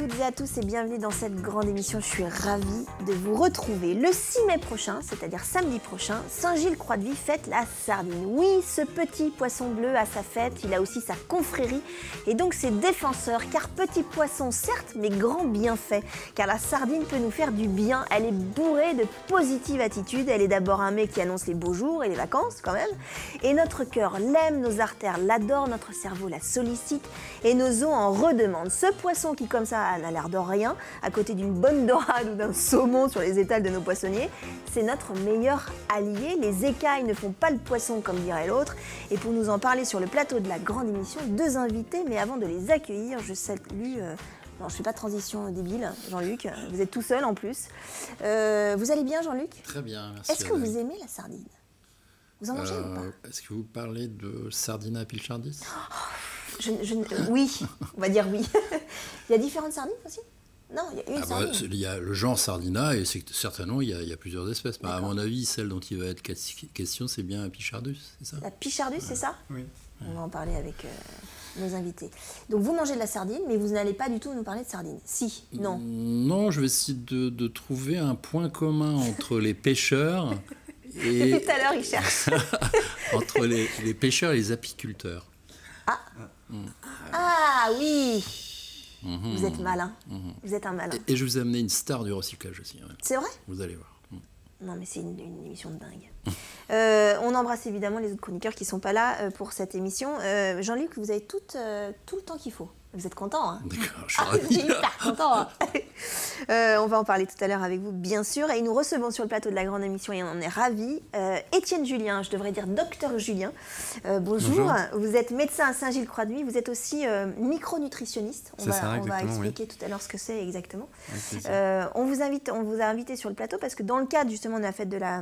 toutes et à tous et bienvenue dans cette grande émission. Je suis ravie de vous retrouver le 6 mai prochain, c'est-à-dire samedi prochain. Saint-Gilles-Croix-de-Vie fête la sardine. Oui, ce petit poisson bleu a sa fête, il a aussi sa confrérie et donc ses défenseurs. Car petit poisson, certes, mais grand bienfait. Car la sardine peut nous faire du bien. Elle est bourrée de positive attitude. Elle est d'abord un mets qui annonce les beaux jours et les vacances quand même. Et notre cœur l'aime, nos artères l'adorent, notre cerveau la sollicite et nos os en redemandent. Ce poisson qui comme ça n'a l'air de rien, à côté d'une bonne dorade ou d'un saumon sur les étals de nos poissonniers, c'est notre meilleur allié. Les écailles ne font pas le poisson comme dirait l'autre. Et pour nous en parler sur le plateau de la grande émission, deux invités, mais avant de les accueillir, je salue... Euh, non, je ne fais pas de transition débile, Jean-Luc. Vous êtes tout seul en plus. Euh, vous allez bien, Jean-Luc? Très bien, merci. Est-ce que vous aimez la sardine? Vous en mangez ou pas? Euh, Est-ce que vous parlez de sardine à pilchardis Je- je- Oui, on va dire oui. il y a différentes sardines aussi? Non, il y a une Ah bah, sardine. Il y a le genre sardina et certainement il y, a, il y a plusieurs espèces. Mais à mon avis, celle dont il va être ques- question, c'est bien un pichardus, c'est ça? La pichardus, c'est ça? Oui. On va en parler avec euh, nos invités. Donc vous mangez de la sardine, mais vous n'allez pas du tout nous parler de sardine. Si, non. Non, je vais essayer de, de trouver un point commun entre les pêcheurs Depuis et tout à l'heure, il cherche. entre les, les pêcheurs et les apiculteurs. Ah oui Mhm. Vous êtes malin. Vous êtes un malin. Et, et je vous ai amené une star du recyclage aussi. ouais. C'est vrai? Vous allez voir. Mm. Non, mais c'est une, une émission de dingue. Euh, on embrasse évidemment les autres chroniqueurs qui ne sont pas là euh, pour cette émission. Euh, Jean-Luc, vous avez tout, euh, tout le temps qu'il faut. Vous êtes content, hein D'accord, je suis Ah, ravi. hyper content. hein. Euh, on va en parler tout à l'heure avec vous, bien sûr. Et nous recevons sur le plateau de la grande émission, et on en est ravis, euh, Étienne Julien, je devrais dire docteur Julien. Euh, bonjour. Bonjour. vous êtes médecin à Saint-Gilles-Croix-de-Vie, vous êtes aussi micronutritionniste. On va, ça, on va oui. expliquer tout à l'heure ce que c'est exactement. On, vous invite, on vous a invité sur le plateau parce que dans le cadre justement de la fête de la,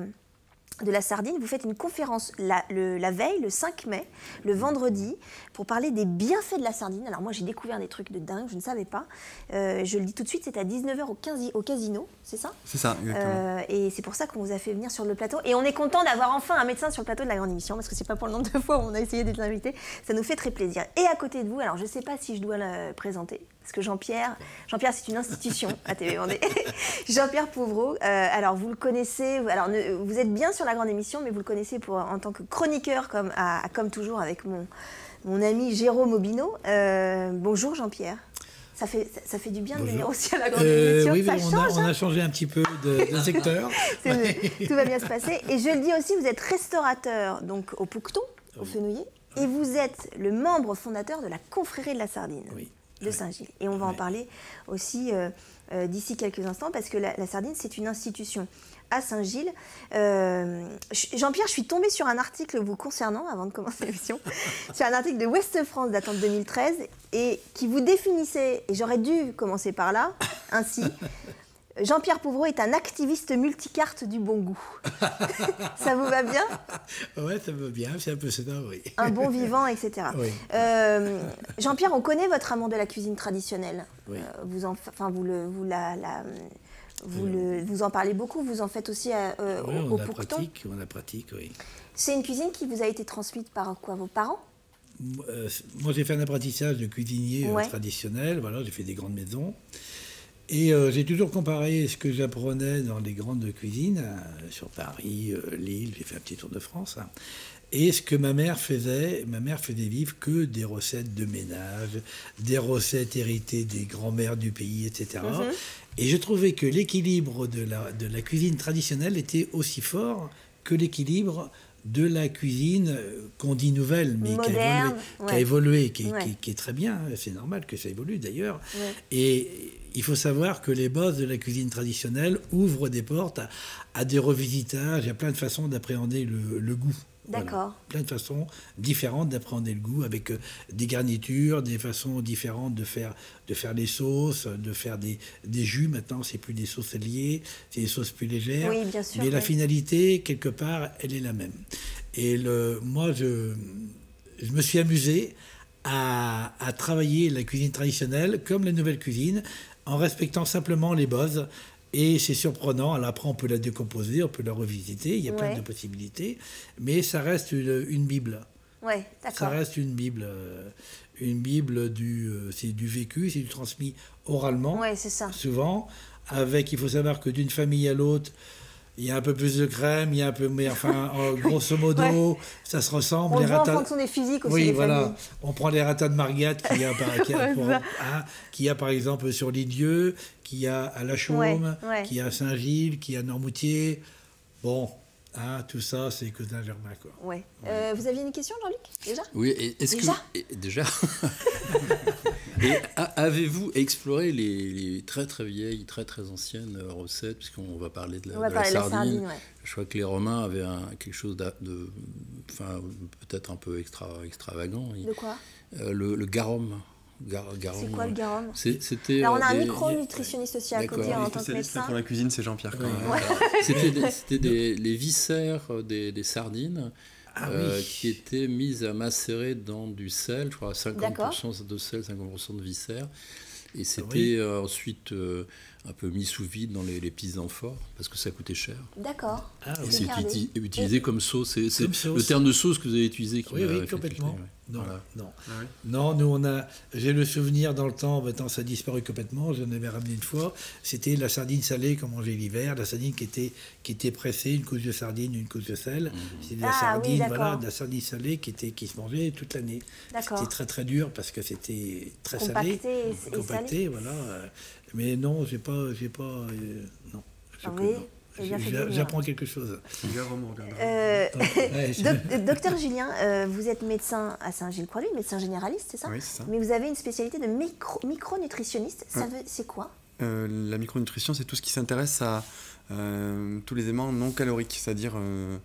de la sardine, vous faites une conférence la, le- la veille, le 5 mai, le vendredi, pour parler des bienfaits de la sardine. Alors moi j'ai découvert des trucs de dingue, je ne savais pas. Euh, je le dis tout de suite, c'est à 19h au, 15 au casino, c'est ça? C'est ça, exactement. Euh, et c'est pour ça qu'on vous a fait venir sur le plateau. Et on est content d'avoir enfin un médecin sur le plateau de la grande émission, parce que c'est pas pour le nombre de fois où on a essayé d'être invité. Ça nous fait très plaisir. Et à côté de vous, alors je sais pas si je dois le présenter, parce que Jean-Pierre, Jean-Pierre c'est une institution à TV Vendée. Jean-Pierre Pouvreau, euh, alors vous le connaissez, alors ne- vous êtes bien sur la grande émission, mais vous le connaissez pour, en tant que chroniqueur, comme, à- à- comme toujours avec mon, mon ami Jérôme Obino. Euh, bonjour Jean-Pierre. Ça fait, ça, ça fait du bien de venir aussi à la grande Euh, émission. oui, ça on, change, a, on hein a changé un petit peu de, de secteur. Tout va bien se passer. Et je le dis aussi, vous êtes restaurateur donc au Poucton, au Fenouillet, et vous êtes le membre fondateur de la confrérie de la sardine Oui. De Saint-Gilles. Et on va en parler aussi euh, euh, d'ici quelques instants, parce que la, la sardine, c'est une institution à Saint-Gilles. Euh, je- Jean-Pierre, je suis tombée sur un article vous concernant, avant de commencer l'émission, sur un article de Ouest France datant de 2013, et qui vous définissait, et j'aurais dû commencer par là, ainsi. Jean-Pierre Pouvreau est un activiste multicarte du bon goût. Ça vous va bien? Ouais, ça va bien, c'est un peu ça, oui. Un bon vivant, etc. Oui. Euh, Jean-Pierre, on connaît votre amour de la cuisine traditionnelle. Oui. Euh, vous, en, enfin, vous, le, vous, la, la- vous, le- vous en parlez beaucoup, vous en faites aussi à, euh, Oui, au, on au la pratique, on la pratique, oui. C'est une cuisine qui vous a été transmise par quoi Vos parents? Euh, moi, j'ai fait un apprentissage de cuisinier euh, Ouais. traditionnel. Voilà, j'ai fait des grandes maisons. Et euh, j'ai toujours comparé ce que j'apprenais dans les grandes cuisines, euh, sur Paris, euh, Lille, j'ai fait un petit tour de France, hein, et ce que ma mère faisait. Ma mère faisait vivre que des recettes de ménage, des recettes héritées des grands-mères du pays, etc. Et je trouvais que l'équilibre de la, de la cuisine traditionnelle était aussi fort que l'équilibre de la cuisine qu'on dit nouvelle, mais qui a évolué, qui a ouais. évolué, qui, Ouais. qui- qui est très bien, hein, c'est normal que ça évolue d'ailleurs. Ouais. Et il faut savoir que les bases de la cuisine traditionnelle ouvrent des portes à, à des revisitages, il y a plein de façons d'appréhender le, le goût. Voilà. D'accord. Plein de façons différentes d'appréhender le goût, avec euh, des garnitures, des façons différentes de faire, de faire les sauces, de faire des, des jus. Maintenant, c'est plus des sauces liées, c'est des sauces plus légères. Oui, bien sûr, Mais la finalité, quelque part, elle est la même. Et le, moi, je, je me suis amusé à, à travailler la cuisine traditionnelle comme la nouvelle cuisine, en respectant simplement les bases. Et c'est surprenant. Alors après, on peut la décomposer, on peut la revisiter. Il y a plein de possibilités. Mais ça reste une, une bible. Ouais, Ça reste une Bible. euh, une Bible du, euh, c'est du vécu, c'est du transmis oralement, Ouais, c'est ça. souvent. Avec, il faut savoir que d'une famille à l'autre, il y a un peu plus de crème, il y a un peu, mais enfin, en grosso modo, ça se ressemble. On les en ratas- fonction des physiques aussi, oui, voilà. familles. On prend les ratas de Margate qui a, par, qui a, pour- hein, qui a, par exemple sur l'Idieu, qui a à La Chaume, Ouais, ouais. qui a à Saint-Gilles, qui a à Normoutier. Bon, hein, tout ça, c'est que d'un germain, quoi. Ouais. Euh, vous aviez une question, Jean-Luc, déjà? Oui, est-ce Déjà? que et- déjà avez-vous exploré les, les très très vieilles, très très anciennes euh, recettes, puisqu'on va parler de la, On va de la parler de la sardine. sardine, ouais. Je crois que les Romains avaient un- quelque chose de, enfin peut-être un peu extra, extravagant. De quoi? Euh, le, le garum. C'est quoi le ouais. garum C'était. Alors, on a euh, un des- micro-nutritionniste aussi à côté Les en tant que médecin. pour la cuisine, c'est Jean-Pierre voilà. C'était des- c'était des- les viscères euh, des, des sardines Ah euh, oui. qui étaient mises à macérer dans du sel, je crois 50% de sel, 50% de viscères. Et c'était oui. euh, ensuite euh, un peu mis sous vide dans les, les petits amphores parce que ça coûtait cher. D'accord. Ah, Et oui. c'est uti- utilisé comme sauce. C'est le terme de sauce que vous avez utilisé. qui Oui, oui, fait complètement. cliquer, ouais. Non, Voilà. non. Ah oui. Non, nous, on a. J'ai le souvenir dans le temps, maintenant ça a disparu complètement, j'en avais ramené une fois. C'était la sardine salée qu'on mangeait l'hiver, la sardine qui était, qui était pressée, une couche de sardine, une couche de sel. C'était de la Ah, sardine, voilà, de la sardine salée qui, était, qui se mangeait toute l'année. D'accord. C'était très très dur parce que c'était très salé. Compacté et- et Compacté, voilà. Mais non, j'ai pas. J'ai pas euh, non. Ah oui, eh. J'apprends quelque chose. Euh, doc- docteur Julien, euh, vous êtes médecin à Saint-Gilles-Croix-Lui, médecin généraliste, c'est ça Oui, c'est ça. Mais vous avez une spécialité de micro, micronutritionniste. Ça Ouais. veut, c'est quoi Euh, la micronutrition, c'est tout ce qui s'intéresse à euh, tous les éléments non caloriques, c'est-à-dire euh,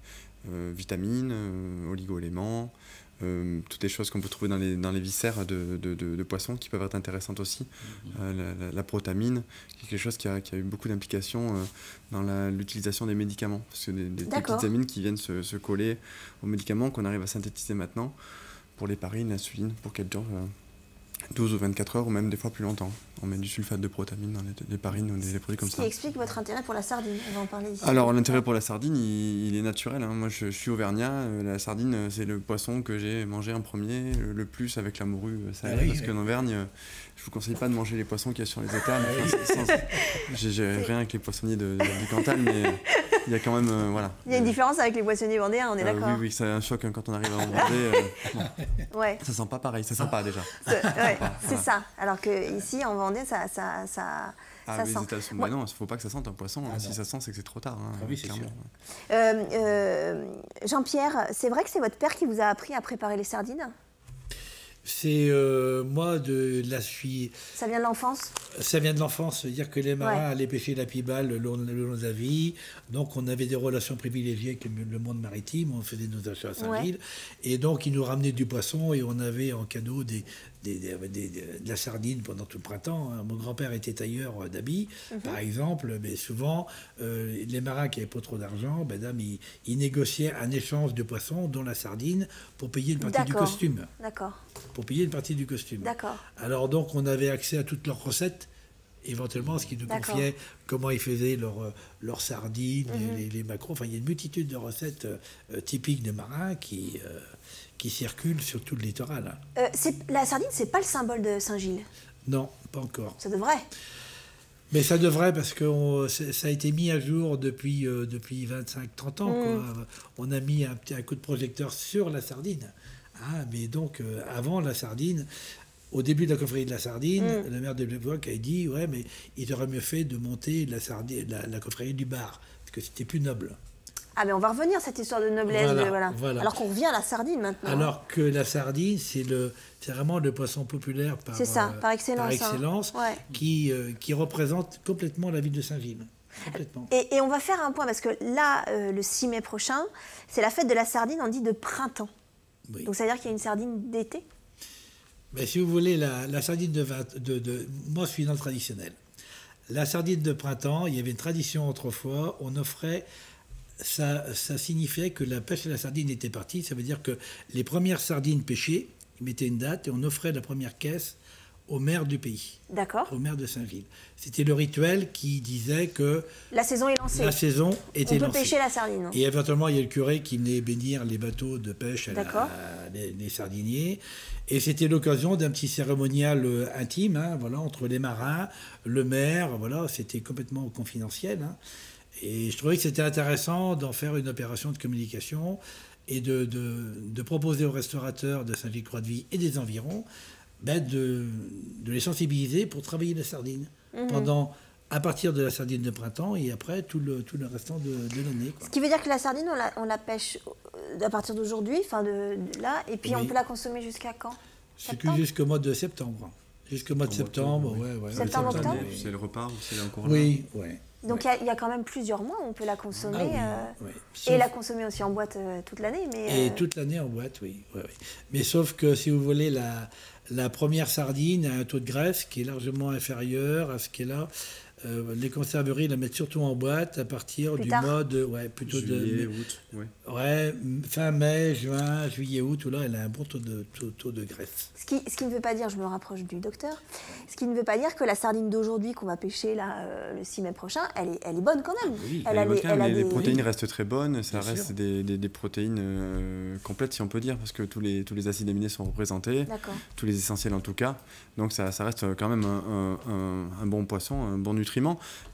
euh, vitamines, euh, oligo-éléments, euh, toutes les choses qu'on peut trouver dans les, dans les viscères de, de, de- de poissons qui peuvent être intéressantes aussi. Euh, la, la- la protamine, qui est quelque chose qui a, qui a eu beaucoup d'implications euh, dans l'utilisation des médicaments. Parce que des, des- petites amines qui viennent se, se coller aux médicaments qu'on arrive à synthétiser maintenant pour l'héparine, l'insuline, pour durent euh, 12 ou 24 heures, ou même des fois plus longtemps. On met du sulfate de protamine dans les, les parines ou des, des produits comme Ce ça. qui explique votre intérêt pour la sardine. On va en parler ici. Alors l'intérêt pour la sardine, il, il est naturel. hein. Moi je, je suis auvergnat, euh, la sardine euh, c'est le poisson que j'ai mangé en premier, le, le plus avec la morue euh, salée, Ah oui, parce oui. qu'en Auvergne, euh, je vous conseille pas de manger les poissons qu'il y a sur les. Enfin, c'est- sans- J'ai rien avec les poissonniers de, de- du Cantal, mais euh, il y a quand même... euh, voilà. Il y a une différence avec les poissonniers vendéens, on est Euh, d'accord oui, oui, c'est un choc hein, quand on arrive à en Vendée. euh, bon, Ouais, ça sent pas pareil, ça sent pas déjà. c'est ouais, Voilà. c'est ça. Alors que ici, en Vendée, ça, ça, ça, Ah ça oui, sent. sont... Moi- bah non, il faut pas que ça sente un poisson. Ah si ça sent, c'est que c'est trop tard. hein, Ah oui, c'est clairement. sûr. Euh, euh, Jean-Pierre, c'est vrai que c'est votre père qui vous a appris à préparer les sardines? C'est euh, moi de la suis. Ça vient de l'enfance? Ça vient de l'enfance, c'est-à-dire que les marins Ouais. allaient pêcher la pibale le long, le long de la vie. Donc on avait des relations privilégiées avec le, le monde maritime, on faisait nos achats à Saint-Gilles. Et donc ils nous ramenaient du poisson et on avait en cadeau des, des- des- des- de la sardine pendant tout le printemps. hein. Mon grand-père était tailleur d'habits, Mhm. par exemple, mais souvent euh, les marins qui n'avaient pas trop d'argent, ben, dame, ils, ils négociaient un échange de poissons, dont la sardine, pour payer une partie du costume. D'accord, Pour payer une partie du costume. d'accord. Alors donc on avait accès à toutes leurs recettes, éventuellement ce qui nous confiait comment ils faisaient leurs euh, leurs sardines, Mhm. les, les macros. Enfin il y a une multitude de recettes euh, euh, typiques de marins qui, euh, qui circulent sur tout le littoral. Euh, la sardine, c'est pas le symbole de Saint-Gilles. Non, pas encore. Ça devrait. Mais ça devrait parce que on- ça a été mis à jour depuis, euh, depuis 25-30 ans. Mm. quoi. On a mis un, un coup de projecteur sur la sardine. Ah, mais donc, euh, avant la sardine, au début de la confrérie de la sardine, Mm. le maire de Blevoque a dit Ouais, mais il aurait mieux fait de monter la, sardine, la, la confrérie du bar, parce que c'était plus noble. Ah, mais on va revenir à cette histoire de noblesse. Voilà, de- voilà. voilà. Alors qu'on revient à la sardine maintenant. hein. Alors que la sardine, c'est le, c'est vraiment le poisson populaire par, ça, euh, par excellence, par hein. excellence, Ouais. qui, euh, qui représente complètement la ville de Saint-Gilles. Complètement. Et, et on va faire un point parce que là, euh, le 6 mai prochain, c'est la fête de la sardine, on dit de printemps. Oui. Donc ça veut dire qu'il y a une sardine d'été Mais si vous voulez, la, la sardine de, vingt- de, de- Moi, je suis dans le traditionnel. La sardine de printemps, il y avait une tradition autrefois, on offrait. Ça, ça signifiait que la pêche à la sardine était partie. Ça veut dire que les premières sardines pêchées, ils mettaient une date et on offrait la première caisse au maire du pays, D'accord. au maire de Saint-Gilles. C'était le rituel qui disait que La saison est lancée. la saison On était peut lancée. pêcher la sardine. Et éventuellement, il y a le curé qui venait bénir les bateaux de pêche à la- les, les sardiniers. Et c'était l'occasion d'un petit cérémonial euh, intime, hein, voilà, entre les marins, le maire, voilà, c'était complètement confidentiel. hein. Et je trouvais que c'était intéressant d'en faire une opération de communication et de, de- de proposer aux restaurateurs de Saint-Gilles-Croix-de-Vie et des environs ben, de, de les sensibiliser pour travailler la sardine Mhm. pendant à partir de la sardine de printemps et après tout le, tout le restant de, de l'année. Ce qui veut dire que la sardine, on la, on la pêche euh, à partir d'aujourd'hui, enfin de, de là, et puis on Oui. peut la consommer jusqu'à quand? Jusqu'au mois de septembre. Jusqu'au mois de septembre, octobre, ouais, ouais. Septembre, octobre? C'est le repas ou c'est encore là? Oui, ouais. Donc il y a- il y, a quand même plusieurs mois où on peut la consommer. Ah oui, euh. Et la consommer aussi en boîte euh, toute l'année. Mais, Et euh, toute l'année en boîte, oui. Mais sauf que si vous voulez, la, la première sardine a un taux de graisse qui est largement inférieur à ce qu'elle a. Euh, les conserveries la mettent surtout en boîte à partir Plus du tard. mois de. Ouais, plutôt Juillet, de. août, ouais. Fin mai, juin, juillet, août, où là, elle a un bon taux de, taux, taux de graisse. ce, qui, ce qui ne veut pas dire, je me rapproche du docteur, ce qui ne veut pas dire que la sardine d'aujourd'hui qu'on va pêcher là, euh, le 6 mai prochain, elle est, elle est bonne quand même. Oui, elle Elle a est bonne des- quand même, elle a les, protéines restent très bonnes, ça Bien reste des, des- des protéines euh, complètes si on peut dire, parce que tous les, tous les acides aminés sont représentés, tous les essentiels en tout cas. Donc ça, ça reste quand même un, un- un- un bon poisson, un bon nutriment.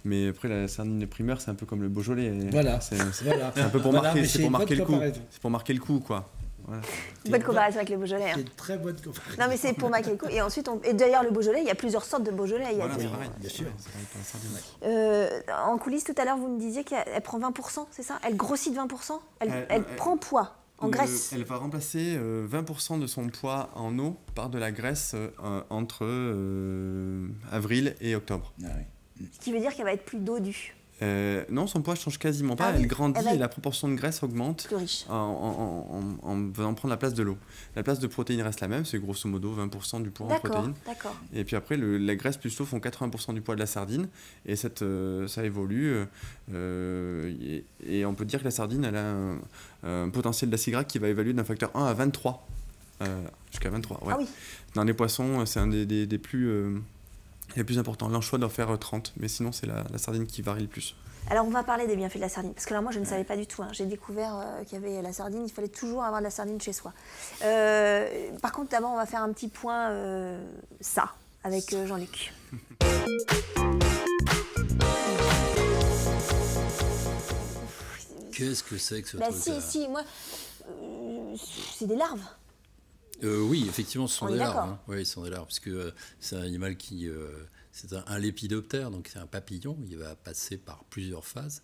Mais après la sardine de primeur, c'est un peu comme le Beaujolais. Voilà. C'est Voilà. un peu pour Voilà, marquer, c'est pour marquer le coup. C'est pour marquer le coup, quoi. Voilà. Bonne comparaison avec les Beaujolais. hein. C'est une très bonne comparaison. Non mais c'est pour marquer le coup. Et ensuite, on... et d'ailleurs le Beaujolais, il y a plusieurs sortes de Beaujolais. Il y a Voilà, des- c'est pareil. bien sûr. Ouais, c'est pareil pour la sardine. Euh, en coulisses, tout à l'heure, vous me disiez qu'elle elle prend 20%, c'est ça? Elle grossit de 20% Elle, Elle- elle elle- prend poids en Le- graisse. Elle va remplacer euh, 20% de son poids en eau par de la graisse euh, entre euh, avril et octobre. Ah oui. Ce qui veut dire qu'elle va être plus dodue, Euh, non, son poids change quasiment pas. Ah oui, elle grandit elle et la proportion de graisse augmente plus riche. en, en, en, en faisant prendre la place de l'eau. La place de protéines reste la même, c'est grosso modo 20% du poids en protéines. d'accord. Et puis après, le- la graisse plus l'eau font 80% du poids de la sardine. Et cette, euh, ça évolue. euh, et, et on peut dire que la sardine, elle a un, un potentiel d'acide gras qui va évoluer d'un facteur 1 à 23. Euh, Jusqu'à 23, ouais. Ah oui, Dans les poissons, c'est un des, des- des plus, euh, les plus importants. L'anchois doit faire euh, 30, mais sinon, c'est la, la sardine qui varie le plus. alors on va parler des bienfaits de la sardine. Parce que là, moi, je ne savais pas du tout. hein. J'ai découvert euh, qu'il y avait la sardine. Il fallait toujours avoir de la sardine chez soi. Euh, par contre, d'abord, on va faire un petit point euh, ça avec euh, Jean-Luc. Qu'est-ce que c'est que ce Bah truc si, si, moi, euh, c'est des larves. Euh, oui, effectivement, ce sont On des larves. hein. Oui, ce sont des larves, parce que euh, c'est un animal qui, euh, c'est un, un lépidoptère, donc c'est un papillon. Il va passer par plusieurs phases.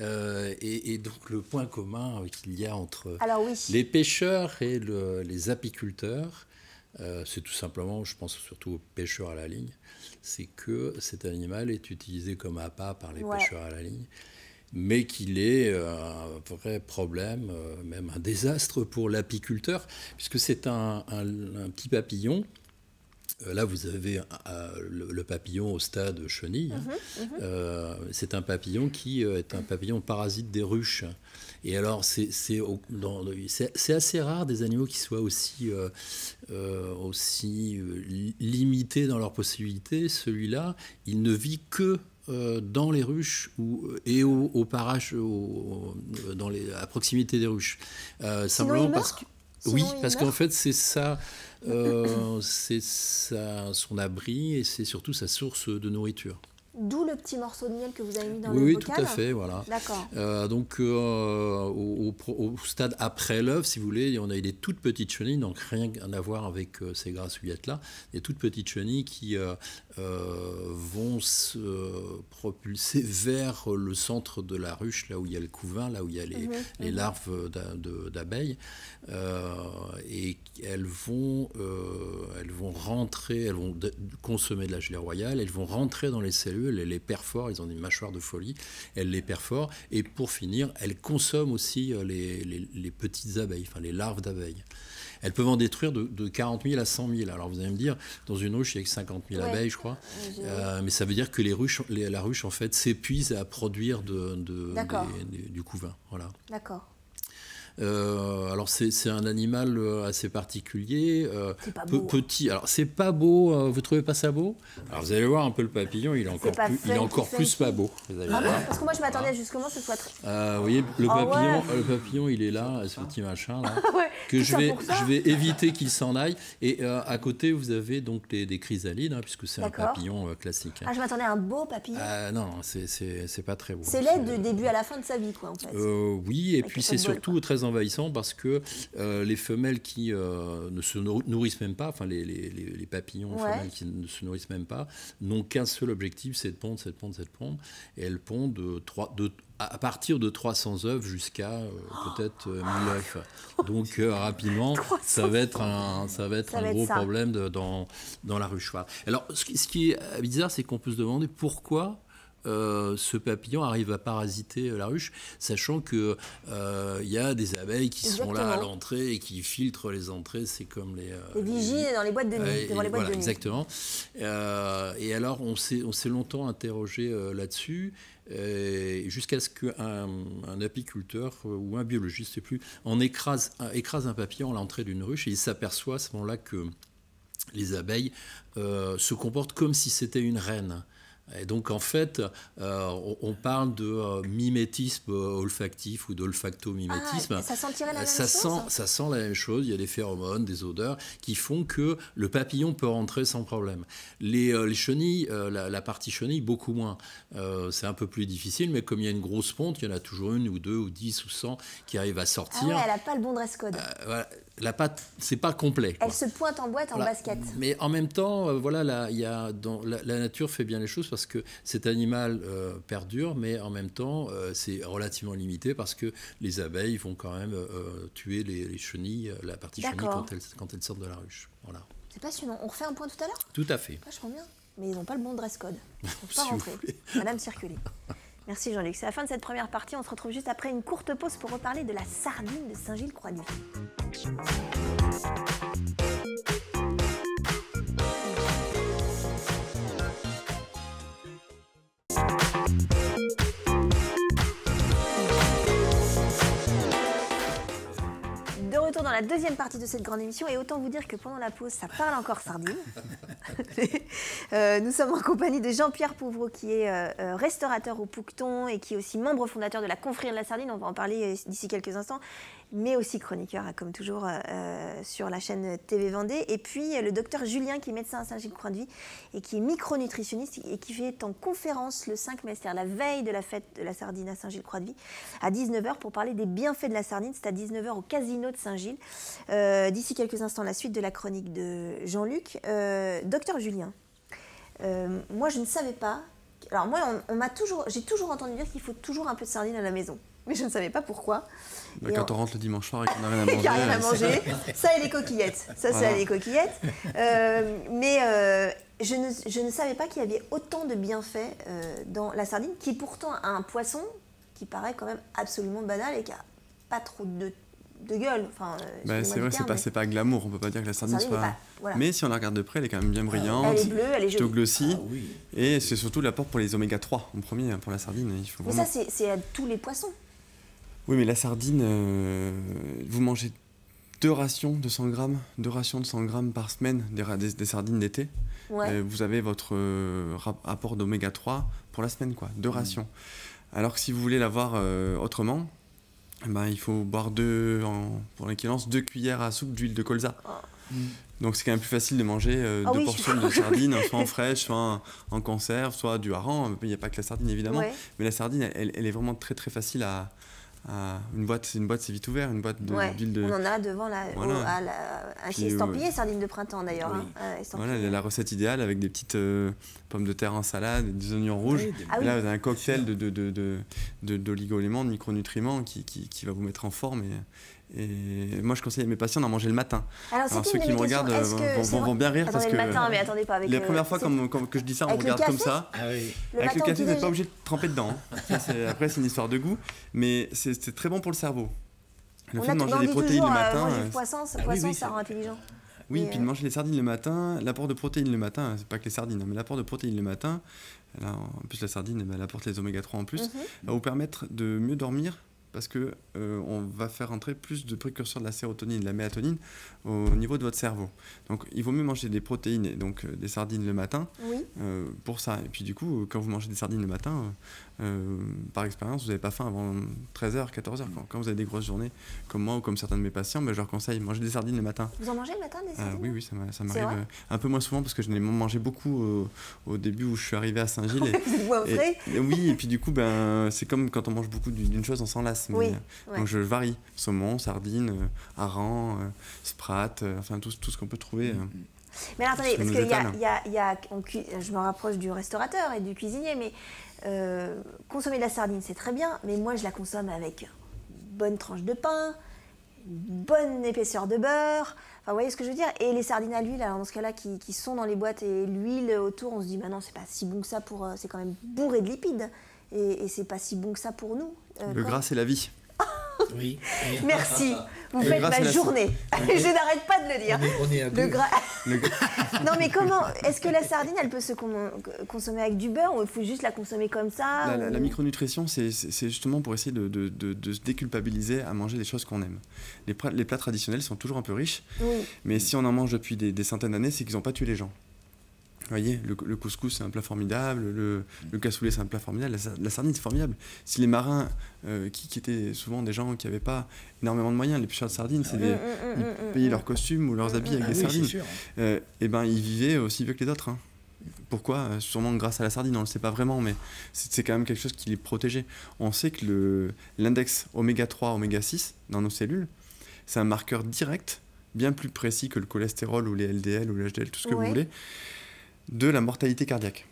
Et, et donc le point commun qu'il y a entre Alors oui. les pêcheurs et le- les apiculteurs, c'est tout simplement, je pense surtout aux pêcheurs à la ligne, c'est que cet animal est utilisé comme appât par les Ouais. pêcheurs à la ligne, mais qu'il est euh, un vrai problème, euh, même un désastre pour l'apiculteur, puisque c'est un, un- un petit papillon. Euh, Là, vous avez le, papillon au stade chenille. hein. Euh, c'est un papillon qui est un papillon parasite des ruches. Et alors, c'est assez rare des animaux qui soient aussi, euh, euh, aussi li- limités dans leurs possibilités. Celui-là, il ne vit que euh, dans les ruches ou, et au, au parage, au- au- dans les, à proximité des ruches. Euh, simplement parce que Sinon, oui, parce qu'en fait, c'est ça, euh, c'est son abri et c'est surtout sa source de nourriture. D'où le petit morceau de miel que vous avez mis dans oui, le oui, bocal. tout à fait, voilà. D'accord. Euh, donc euh, au, au pro- au stade après l'œuf, si vous voulez, on a eu des toutes petites chenilles, donc rien à voir avec euh, ces grassouillettes-là, des toutes petites chenilles qui vont se propulser vers le centre de la ruche, là où il y a le couvain, là où il y a les, les larves d'a- de- d'abeilles, et elles vont, elles vont rentrer, elles vont consommer de la gelée royale, elles vont rentrer dans les cellules, elles les perforent, ils ont des mâchoires de folie, elles les perforent, et pour finir, elles consomment aussi euh, les, les- les petites abeilles, enfin les larves d'abeilles. Elles peuvent en détruire de, de 40 000 à 100 000. Alors vous allez me dire, dans une ruche, il y a que 50 000 Ouais. abeilles, je crois. Euh, mais ça veut dire que les ruches, les- la ruche, en fait, s'épuise à produire de, de- D'accord. des- des- du couvain. Voilà. D'accord. Euh, alors c'est un animal euh, assez particulier, euh, petit. Alors c'est pas beau, vous trouvez pas ça beau? Alors vous allez voir un peu le papillon, il est encore plus, il est encore plus pas beau. ah Parce que moi je m'attendais justement que ce soit très. vous voyez le ah papillon, le papillon il est là, ce petit machin là, que je vais, je vais éviter qu'il s'en aille. Et à côté vous avez donc des chrysalides, hein, puisque c'est un papillon classique. Hein. Ah je m'attendais à un beau papillon. non, c'est pas très beau. C'est l'aide du début à la fin de sa vie quoi en fait. oui, et puis c'est surtout très envahissant parce que euh, les femelles qui euh, ne se nourrissent même pas, enfin les, les, les papillons femelles qui ne se nourrissent même pas, n'ont qu'un seul objectif, c'est de pondre, c'est de pondre, c'est de pondre. Et elles pondent de, 3, de à partir de 300 œufs jusqu'à euh, peut-être 1000 œufs. Donc rapidement, ça va être un, ça va être un gros problème de, dans, dans la ruche. Alors ce qui est bizarre, c'est qu'on peut se demander pourquoi euh, ce papillon arrive à parasiter euh, la ruche, sachant qu'il euh, y a des abeilles qui sont là à l'entrée et qui filtrent les entrées. C'est comme les, les vigies dans les boîtes de nuit. devant les boîtes de nuit. Exactement. et alors, on s'est longtemps interrogé là-dessus. jusqu'à ce qu'un un apiculteur ou un biologiste, je sais plus, en écrase, écrase un papillon à l'entrée d'une ruche et il s'aperçoit à ce moment-là que les abeilles se comportent comme si c'était une reine. Et donc en fait, euh, on parle de euh, mimétisme olfactif ou d'olfactomimétisme. Ah, ça sentirait la même ça chose sent, Ça sent la même chose, il y a des phéromones, des odeurs qui font que le papillon peut rentrer sans problème. Les, euh, les chenilles, la, partie chenille, beaucoup moins. c'est un peu plus difficile, mais comme il y a une grosse ponte, il y en a toujours une ou deux ou dix ou cent qui arrivent à sortir. Ah ouais, elle n'a pas le bon dress code. Voilà la pâte, c'est pas complet. Elle se pointe en boîte en basket. Mais en même temps, euh, voilà, la, y a dans, la, nature fait bien les choses parce que cet animal euh, perdure, mais en même temps, euh, c'est relativement limité parce que les abeilles vont quand même tuer les, chenilles, la partie chenille quand elles, quand elles sortent de la ruche. Voilà. C'est passionnant. On refait un point tout à l'heure? Tout à fait. Vachement bien. Mais ils n'ont pas le bon dress code. Ils ne pas rentrer. Madame circuler. Merci Jean-Luc. C'est la fin de cette première partie. On se retrouve juste après une courte pause pour reparler de la sardine de Saint-Gilles-Croix-de-Vie. La deuxième partie de cette grande émission et autant vous dire que pendant la pause, ça parle encore sardine. Euh, nous sommes en compagnie de Jean-Pierre Pouvreau qui est euh, euh, restaurateur au Poucton et qui est aussi membre fondateur de la Confrérie de la Sardine. On va en parler d'ici quelques instants mais aussi chroniqueur, comme toujours, euh, sur la chaîne TV Vendée. Et puis le docteur Julien, qui est médecin à Saint-Gilles-Croix-de-Vie et qui est micronutritionniste et qui fait en conférence le 5 mai, c'est-à-dire la veille de la fête de la sardine à Saint-Gilles-Croix-de-Vie, à 19h pour parler des bienfaits de la sardine. C'est à 19h au Casino de Saint-Gilles. Euh, d'ici quelques instants, la suite de la chronique de Jean-Luc. Euh, docteur Julien, moi je ne savais pas. Alors moi, on, m'a toujours, j'ai toujours entendu dire qu'il faut toujours un peu de sardine à la maison mais je ne savais pas pourquoi. Bah, quand on... rentre le dimanche soir et qu'on n'a rien à manger. A rien à manger. ça et les coquillettes. Ça, c'est les coquillettes. Euh, mais euh, je, ne, je, ne, savais pas qu'il y avait autant de bienfaits euh, dans la sardine, qui est pourtant un poisson qui paraît quand même absolument banal et qui n'a pas trop de, de gueule. Enfin, bah, c'est vrai, c'est pas, pas glamour. On peut pas dire que la sardine, soit. Mais si on la regarde de près, elle est quand même bien brillante. Elle est bleue, elle est jolie. glossy. Ah et c'est surtout l'apport pour les oméga 3 en premier, hein, pour la sardine. Il faut Mais ça, c'est à tous les poissons. Oui, mais la sardine, euh, vous mangez deux rations de 100 grammes, deux rations de 100 grammes par semaine des, sardines d'été. Euh, vous avez votre euh, rapport d'oméga 3 pour la semaine, quoi, deux mmh. rations. Alors que si vous voulez l'avoir autrement, eh ben, il faut boire deux, pour l'équivalence, deux cuillères à soupe d'huile de colza. Oh. Mmh. Donc c'est quand même plus facile de manger ah deux portions de sardines, soit en fraîche, soit en, conserve, soit du hareng. Il n'y a pas que la sardine évidemment, mais la sardine, elle, est vraiment très très facile à, ah, une boîte, c'est une boîte, c'est vite ouvert, une boîte d'huile de, On en a devant la, à la, chez estampillé, sardines de printemps d'ailleurs. Hein, voilà, la recette idéale avec des petites euh, pommes de terre en salade, des oignons rouges. Ah là, vous avez un cocktail de, de, de, de, de micronutriments qui, qui, qui, va vous mettre en forme et, et moi, je conseille à mes patients d'en manger le matin. Alors, ceux qui me regardent euh, vont, vont, bien rire parce que. Le matin, mais attendez pas avec La première fois comme, que je dis ça, on regarde comme ça. Ah oui. avec le café, vous n'êtes pas obligé de tremper dedans. Hein. après, c'est une histoire de goût, mais c'est très bon pour le cerveau. Le fait de manger des protéines le matin. Manger poisson, ah poisson ça rend intelligent. Oui, puis de euh, manger les sardines le matin, l'apport de protéines le matin, c'est pas que les sardines, hein, mais l'apport de protéines le matin, en plus la sardine, elle apporte les oméga 3 en plus, mhm. va vous permettre de mieux dormir parce que euh, on va faire entrer plus de précurseurs de la sérotonine, de la mélatonine au niveau de votre cerveau. Donc il vaut mieux manger des protéines et donc euh, des sardines le matin euh, pour ça. Et puis du coup, quand vous mangez des sardines le matin, par expérience, vous n'avez pas faim avant 13h, 14h. Quand, vous avez des grosses journées, comme moi ou comme certains de mes patients, ben, je leur conseille manger des sardines le matin. Vous en mangez le matin des sardines? Oui, oui, ça m'arrive un peu moins souvent parce que je n'ai mangé beaucoup au début où je suis arrivé à Saint-Gilles. et, oui, et puis du coup, ben, c'est comme quand on mange beaucoup d'une chose, on s'en lasse. Oui, Donc je varie. Saumon, sardines, euh, hareng, euh, sprat, euh, enfin tout, tout ce qu'on peut trouver. Mm. Mais alors, attendez, parce que y a, y a, je me rapproche du restaurateur et du cuisinier, mais consommer de la sardine, c'est très bien, mais moi, je la consomme avec une bonne tranche de pain, une bonne épaisseur de beurre. Enfin, vous voyez ce que je veux dire? Et les sardines à l'huile, alors dans ce cas-là, qui, qui, sont dans les boîtes et l'huile autour, on se dit, bah non, c'est pas si bon que ça pour. c'est quand même bourré de lipides. Et, et c'est pas si bon que ça pour nous. le gras, c'est la vie. Oui. Merci. Vous faites ma journée. Je n'arrête pas de le dire. On est, le gras. non, mais comment Est-ce que la sardine, elle peut se consommer avec du beurre ou il faut juste la consommer comme ça La, micronutrition, c'est justement pour essayer de, de, se déculpabiliser à manger des choses qu'on aime. Les, les, plats traditionnels sont toujours un peu riches, mais si on en mange depuis des, des centaines d'années, c'est qu'ils n'ont pas tué les gens. Vous voyez, le, couscous, c'est un plat formidable, le, le cassoulet, c'est un plat formidable, la, sardine, c'est formidable. Si les marins, euh, qui, étaient souvent des gens qui n'avaient pas énormément de moyens, les pêcheurs de sardines, c'est des, ils payaient leurs costumes ou leurs habits avec des sardines. et euh, eh ben, ils vivaient aussi vieux que les autres. Hein. Pourquoi? Euh, Sûrement grâce à la sardine, on ne le sait pas vraiment, mais c'est quand même quelque chose qui les protégeait. On sait que l'index oméga 3, oméga 6 dans nos cellules, c'est un marqueur direct, bien plus précis que le cholestérol ou les LDL ou les HDL, tout ce que vous voulez de la mortalité cardiaque.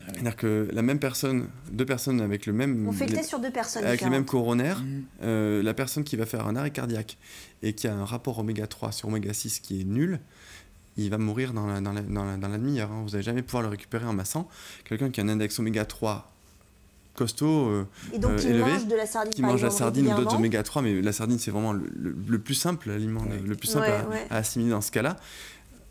Ah C'est-à-dire que la même personne, deux personnes avec le même. On fait le test sur deux personnes. Avec les mêmes coronaires, mmh. euh, la personne qui va faire un arrêt cardiaque et qui a un rapport oméga 3 sur oméga 6 qui est nul, il va mourir dans la, dans la, dans la, demi-heure. Hein. Vous n'allez jamais pouvoir le récupérer en massant. Quelqu'un qui a un index oméga 3 costaud, euh, et donc, qui élevé, mange de la sardine, qui mange la sardine ou d'autres oméga 3, mais la sardine c'est vraiment le, plus simple, l'aliment le plus simple à, assimiler dans ce cas-là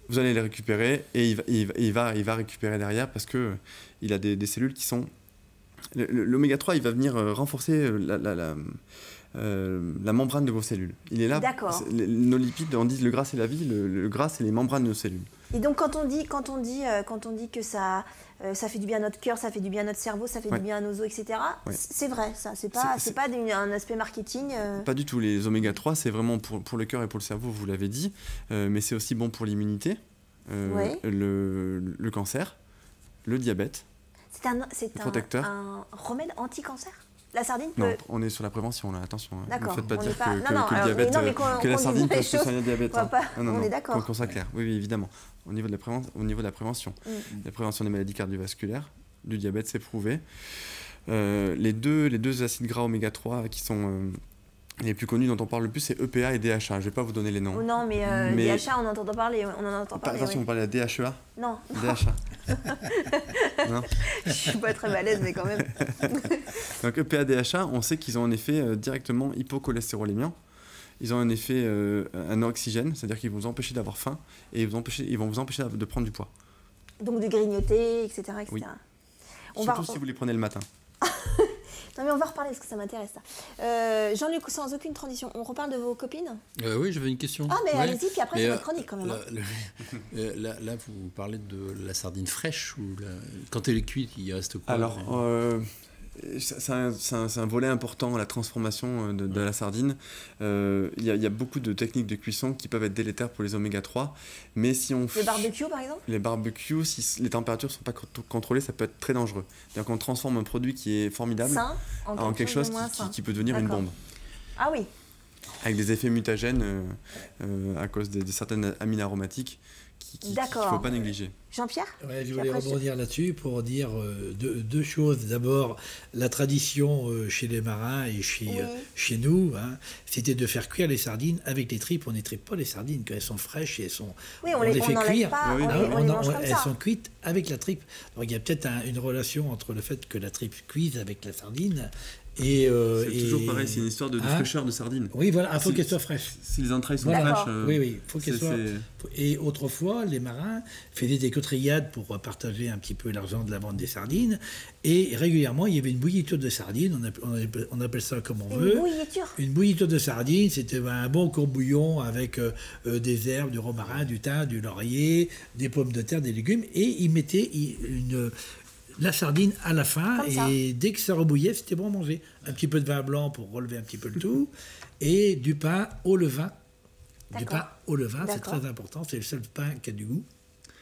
vous allez les récupérer et il va, il va, il va, récupérer derrière parce que il a des, cellules qui sont. L'oméga 3, il va venir euh, renforcer euh, la, la, euh, la, membrane de vos cellules. Il est là. D'accord. Nos lipides, on dit le gras c'est la vie, le, gras c'est les membranes de nos cellules. Et donc quand on dit, quand on dit, quand on dit que ça, ça fait du bien à notre cœur, ça fait du bien à notre cerveau, ça fait du bien à nos os, etc. C'est vrai, ça. C'est pas, c'est pas un aspect marketing. Pas du tout. Les oméga 3, c'est vraiment pour, pour, le cœur et pour le cerveau, vous l'avez dit, mais c'est aussi bon pour l'immunité. le, le, cancer, le diabète. C'est un, un, un remède anti-cancer? La sardine peut... Non, on est sur la prévention là, attention. Hein. Ne faites pas dire que, le diabète, euh, que la sardine peut soigner le diabète. Hein. on est d'accord. Qu'on soit clair. Oui, oui, évidemment. Au niveau de la, prévention, au niveau de la prévention, mm. la prévention des maladies cardiovasculaires, du diabète, c'est prouvé. Euh, les, deux, les deux acides gras oméga 3 qui sont euh, les plus connus dont on parle le plus, c'est EPA et DHA. Je ne vais pas vous donner les noms. Non, mais, euh, DHA, on entend parler. On en entend parler. Attention, oui. on parle de DHEA Non. DHA. non. Je suis pas très malaise, mais quand même. Donc EPA, DHA, on sait qu'ils ont un effet euh, directement hypocholestérolémiant. Ils ont un effet euh, un oxygène, c'est-à-dire qu'ils vont vous empêcher d'avoir faim et ils, vous empêcher, ils vont vous empêcher de prendre du poids. Donc de grignoter, etc. etc. Oui. On Surtout si vous les prenez le matin. Non, mais on va reparler parce que ça m'intéresse. Euh, Jean-Luc, sans aucune transition, on reparle de vos copines? Euh, Oui, j'avais une question. Ah, mais allez-y, puis après, c'est votre chronique quand même. Là, hein. euh, là, vous parlez de la sardine fraîche ou quand elle est cuite, il reste quoi Alors, c'est un, volet important, la transformation euh, de, la sardine. Euh, il y, a beaucoup de techniques de cuisson qui peuvent être délétères pour les oméga 3. Mais si on les barbecues, par exemple? Les barbecues, si les températures ne sont pas contrôlées, ça peut être très dangereux. C'est-à-dire qu'on transforme un produit qui est formidable en, quelque chose qui, peut devenir une bombe. Ah oui Avec des effets mutagènes euh, à cause de, de certaines amines aromatiques qu'il ne faut pas négliger. Jean-Pierre Je voulais rebondir là-dessus pour dire euh, deux, choses. D'abord, la tradition euh, chez les marins et chez, euh, chez nous, hein, c'était de faire cuire les sardines avec les tripes. On n'étripe pas les sardines quand elles sont fraîches et elles sont, oui, on, les, fait cuire. Pas, elles sont cuites avec la tripe. Donc il y a peut-être une relation entre le fait que la tripe cuise avec la sardine Et, euh, C'est et- toujours pareil, c'est une histoire de, de Ah. fraîcheur de sardine. Oui, voilà, il faut Si- qu'elle soit fraîche. Si les entrailles sont fraîches, euh, Oui, oui, faut qu'elle c'est- soit. c'est- Et autrefois, les marins faisaient des quatriades pour partager un petit peu l'argent de la vente des sardines. Et régulièrement, il y avait une bouilliture de sardines. On appelle, on appelle- on appelle ça comme on Une veut. bouilliture. Une bouilliture de sardines, c'était ben, un bon courbouillon avec euh, euh, des herbes, du romarin, du thym, du laurier, des pommes de terre, des légumes. Et ils mettaient une, la sardine à la fin. Comme ça. et dès que ça rebouillait, c'était bon à manger. Un petit peu de vin blanc pour relever un petit peu le tout. Et du pain au levain. Du pain au levain, c'est très important. C'est le seul pain qui a du goût.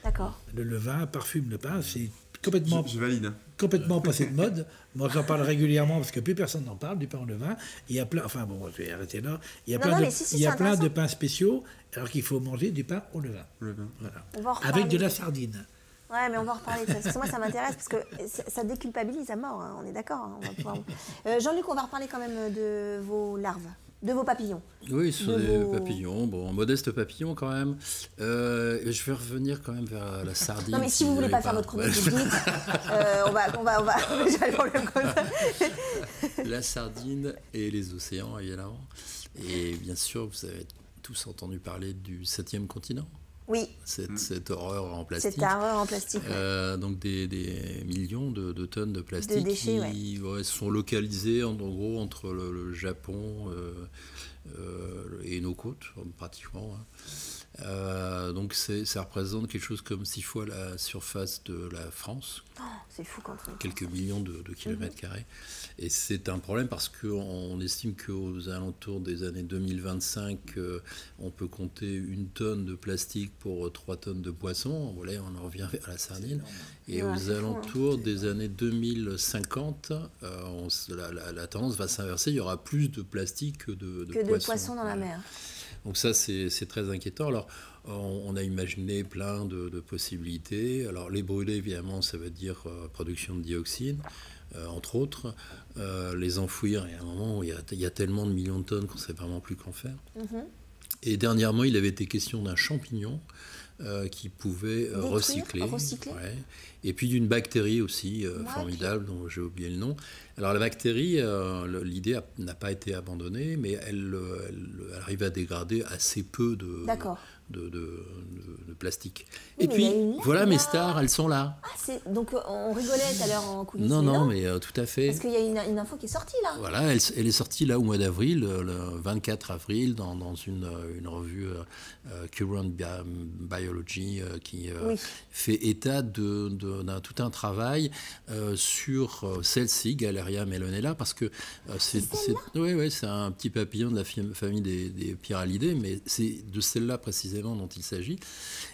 D'accord. Le levain parfume le pain. C'est complètement je, je valide. complètement passé de mode. Moi, j'en parle régulièrement parce que plus personne n'en parle du pain au levain. Il y a plein, enfin bon, je vais arrêter là. Il y a Non, plein, non, de, si, si, il y a plein de pains spéciaux, alors qu'il faut manger du pain au levain. Le vin. Voilà. Avec de la sardine. Ouais, mais on va en reparler de ça. Parce que moi, ça m'intéresse parce que ça, déculpabilise à mort. hein, On est d'accord. hein, pouvoir- Euh, Jean-Luc, on va reparler quand même de vos larves, de vos papillons. Oui, ce sont de des vos- papillons, bon, modestes papillons quand même. Euh, je vais revenir quand même vers la sardine. Non, mais si vous voulez avez pas faire votre chronique, vous dites. Euh, on va, on va, on va. Problème comme ça. la sardine et les océans, évidemment. Et bien sûr, vous avez tous entendu parler du septième continent, Oui, cette, cette horreur en plastique. cette horreur en plastique. ouais. Euh, donc des, des millions de, de tonnes de plastique déchets, qui ouais, sont localisés en, en gros entre le, le Japon euh, euh, et nos côtes pratiquement. hein. Euh, donc ça représente quelque chose comme six fois la surface de la France, Oh, c'est fou quand on. quelques millions de, de kilomètres carrés. Et c'est un problème parce qu'on on estime qu'aux alentours des années 2025, euh, on peut compter une tonne de plastique pour trois tonnes de poissons. Voilà, on en revient à la sardine. Et Ouais, aux fou, hein. alentours des années 2050, euh, on la, la- la tendance va s'inverser. Il y aura plus de plastique que de, de Que de poissons. dans la mer. Donc ça, c'est très inquiétant. Alors, on, on a imaginé plein de, de possibilités. Alors, les brûler, évidemment, ça veut dire euh, production de dioxine, euh, entre autres. Euh, les enfouir, il y a un moment où il y a, il y a tellement de millions de tonnes qu'on ne sait vraiment plus qu'en faire. Mhm. Et dernièrement, il avait été question d'un champignon euh, qui pouvait euh, Détruire, recycler. recycler. Ouais. Et puis d'une bactérie aussi euh, Ouais, formidable, dont j'ai oublié le nom. Alors la bactérie, l'idée n'a pas été abandonnée, mais elle, arrive à dégrader assez peu de, D'accord. de, de- de- de plastique. Oui, Et puis, voilà mes stars, elles sont là. Ah, donc on rigolait tout à l'heure en coulisses. Non, non, mais tout à fait. Parce qu'il y a une, une info qui est sortie là. Voilà, elle, elle est sortie là au mois d'avril, le 24 avril, dans, dans une, une revue Current Bi- Biology euh, qui euh, Oui. fait état de, de- d'un tout un travail euh, sur celle-ci, Galeria melonella, parce que c'est, c'est, ouais, ouais, c'est un petit papillon de la famille des, des Pyralidés, mais c'est de celle-là précisément dont il s'agit.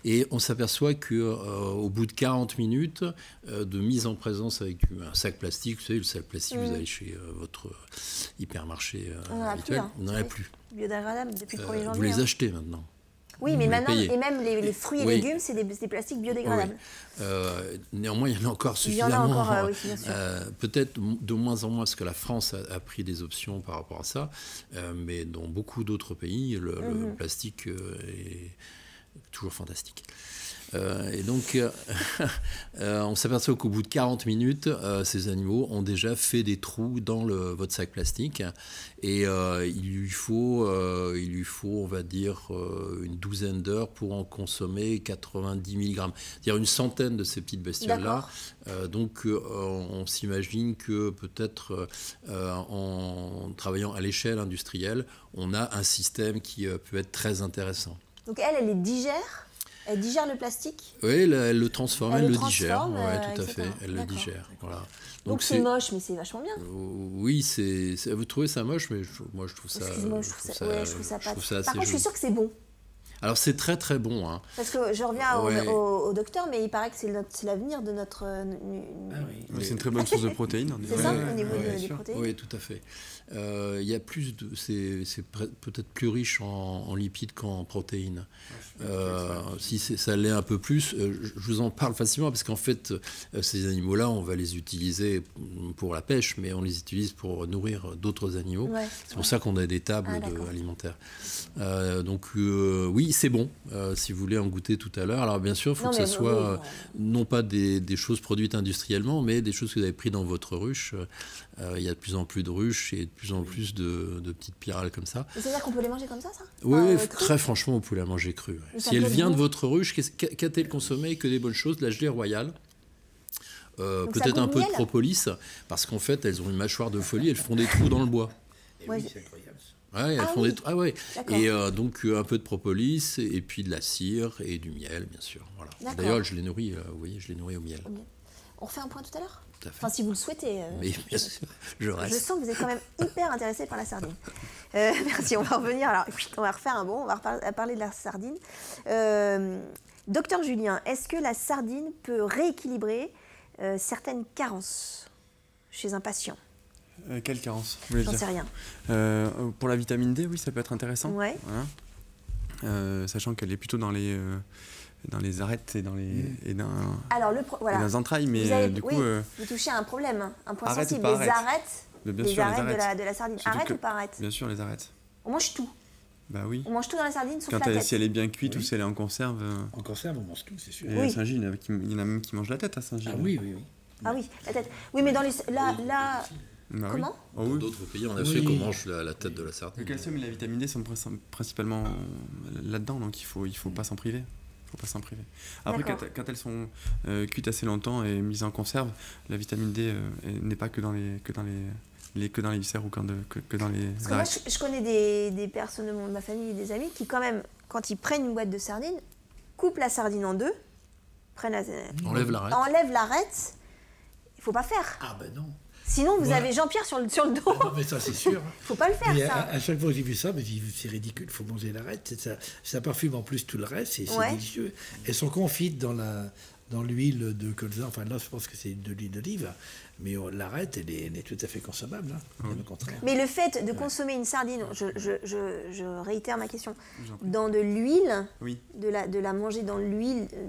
Et on s'aperçoit que euh, au bout de 40 minutes de mise en présence avec un sac plastique, vous savez, le sac plastique, vous allez chez votre hypermarché On habituel, plus, hein. on n'en a Oui. plus. Biodégradable depuis le 1er janvier. vous les hein. achetez maintenant. Oui, mais maintenant, et même les, les fruits et Oui. légumes, c'est des, des plastiques biodégradables. Oui. Euh, néanmoins, il y en a encore suffisamment. euh, oui, bien sûr. Euh, Peut-être de moins en moins, parce que la France a, a pris des options par rapport à ça, euh, mais dans beaucoup d'autres pays, le, le Mhm. plastique euh, est toujours fantastique. Euh, et donc, euh, euh, on s'aperçoit qu'au bout de 40 minutes, ces animaux ont déjà fait des trous dans le, votre sac plastique. Et il, lui faut, il lui faut, on va dire, une douzaine d'heures pour en consommer 90 mg. C'est-à-dire une centaine de ces petites bestioles-là. Donc, on s'imagine que peut-être en travaillant à l'échelle industrielle, on a un système qui peut être très intéressant. Donc elle, elle les digère? Elle digère le plastique. Oui, elle, elle le transforme, Elle elle, le digère. transforme, Ouais, euh, tout à etc. fait, elle le digère. Voilà. Donc c'est moche, mais c'est vachement bien. Oui, c'est. Vous trouvez ça moche, mais je- moi je trouve ça. Excuse-moi, je trouve ça, ouais, je trouve ça pas. trouve ça Par contre, je suis sûre que c'est bon. Alors c'est très très bon. Hein. Parce que je reviens au, Ouais. au- au docteur, mais il paraît que c'est l'avenir de notre. euh, Ah oui. C'est une très bonne source de protéines. en C'est effet. ça, au niveau ouais, de- bien des protéines Oui, tout à fait. Euh, Il y a plus de, c'est peut-être plus riche en, en lipides qu'en protéines. Euh, si ça l'est un peu plus, je je vous en parle facilement parce qu'en fait, ces animaux-là, on va les utiliser pour la pêche, mais on les utilise pour nourrir d'autres animaux. Ouais. C'est pour ça qu'on a des tables Ah, de- alimentaires. Euh, donc euh, oui, oui, c'est bon, euh, si vous voulez en goûter tout à l'heure. Alors bien sûr, il faut Non, que ce soit oui, euh, non pas des, des choses produites industriellement, mais des choses que vous avez prises dans votre ruche. Euh, il y a de plus en plus de ruches et de plus en plus de, de petites pyrales comme ça. C'est-à-dire qu'on peut les manger comme ça, ça? Oui, Enfin, oui, euh, cru très franchement, vous pouvez la manger crue. ouais. Si elle peut vient de votre ruche, qu'a-t-elle consommé Que des bonnes choses, de la gelée royale. Euh, Peut-être un peu de propolis, parce qu'en fait, elles ont une mâchoire de folie, elles font des trous dans le bois. Et Ouais, oui, c'est incroyable. Ouais, elles Ah font oui. des ah ouais. Et euh, donc euh, un peu de propolis, et puis de la cire et du miel, bien sûr. Voilà. D'ailleurs, je les nourris, euh, vous voyez, je les nourris au miel. On refait un point tout à l'heure? Enfin, si vous le souhaitez. euh, Mais bien sûr, je Je reste. sens que vous êtes quand même hyper intéressé par la sardine. Merci, on va revenir. Alors, on va refaire un bon, on va parler de la sardine. Docteur Julien, est-ce que la sardine peut rééquilibrer certaines carences chez un patient? Euh, quelle carence J'en sais rien. Euh, Pour la vitamine D, oui, ça peut être intéressant. Ouais. Voilà. Euh, sachant qu'elle est plutôt dans les, euh, dans les arêtes et dans les, et dans, Alors, le pro- et voilà. dans les entrailles, mais avez- euh, du coup, oui, euh, vous touchez à un problème, hein, un point Arrête ou sensible. pas les arrête arêtes, bien les sûr, arêtes, les de, arêtes. la, de la sardine. Surtout Arrête que- ou pas arrête Bien sûr, les arêtes. On mange tout. Bah oui. On mange tout dans la sardine, sauf Quand la tête. si elle est bien cuite Oui. ou si elle est en conserve. euh, En conserve, on mange tout, c'est sûr. et Oui. Saint-Gilles, il y en a qui- il y en a même qui mangent la tête à Saint-Gilles. Ah oui, oui, oui. Ah oui, la tête. Oui, mais dans les. Là, là Bah comment Dans oui. d'autres pays en Oui. Afrique, on mange la, la tête de la Le sardine. calcium et la vitamine D sont princi- principalement là-dedans, donc il faut, il faut pas s'en priver. Il faut pas s'en priver. Après, quand, elles sont euh, cuites assez longtemps et mises en conserve, la vitamine D euh, n'est pas que dans les, que dans les, les- que dans les viscères ou quand de- que, que dans les Parce que moi, arêtes. je, je connais des, des personnes de mon- de ma famille et des amis qui, quand même, quand ils prennent une boîte de sardines, coupent la sardine en deux, prennent la, Enlève l'arête. enlèvent l'arête. Il faut pas faire. Ah ben non. Sinon, vous Voilà. avez Jean-Pierre sur le, sur le dos. Ah non, mais ça, c'est sûr. Il faut pas le faire, Mais à, ça. à chaque fois que j'ai vu ça, je me dis, c'est ridicule, il faut manger l'arête. Ça, ça parfume en plus tout le reste, c'est Ouais. délicieux. Elles sont confites dans la dans l'huile de colza. Enfin, là, je pense que c'est de l'huile d'olive. Mais oh, l'arête, elle est, elle est tout à fait consommable. Hein, Ah au contraire. Mais le fait de consommer une sardine, je, je- je- je réitère ma question, dans de l'huile, Oui. de la, de la manger dans l'huile euh,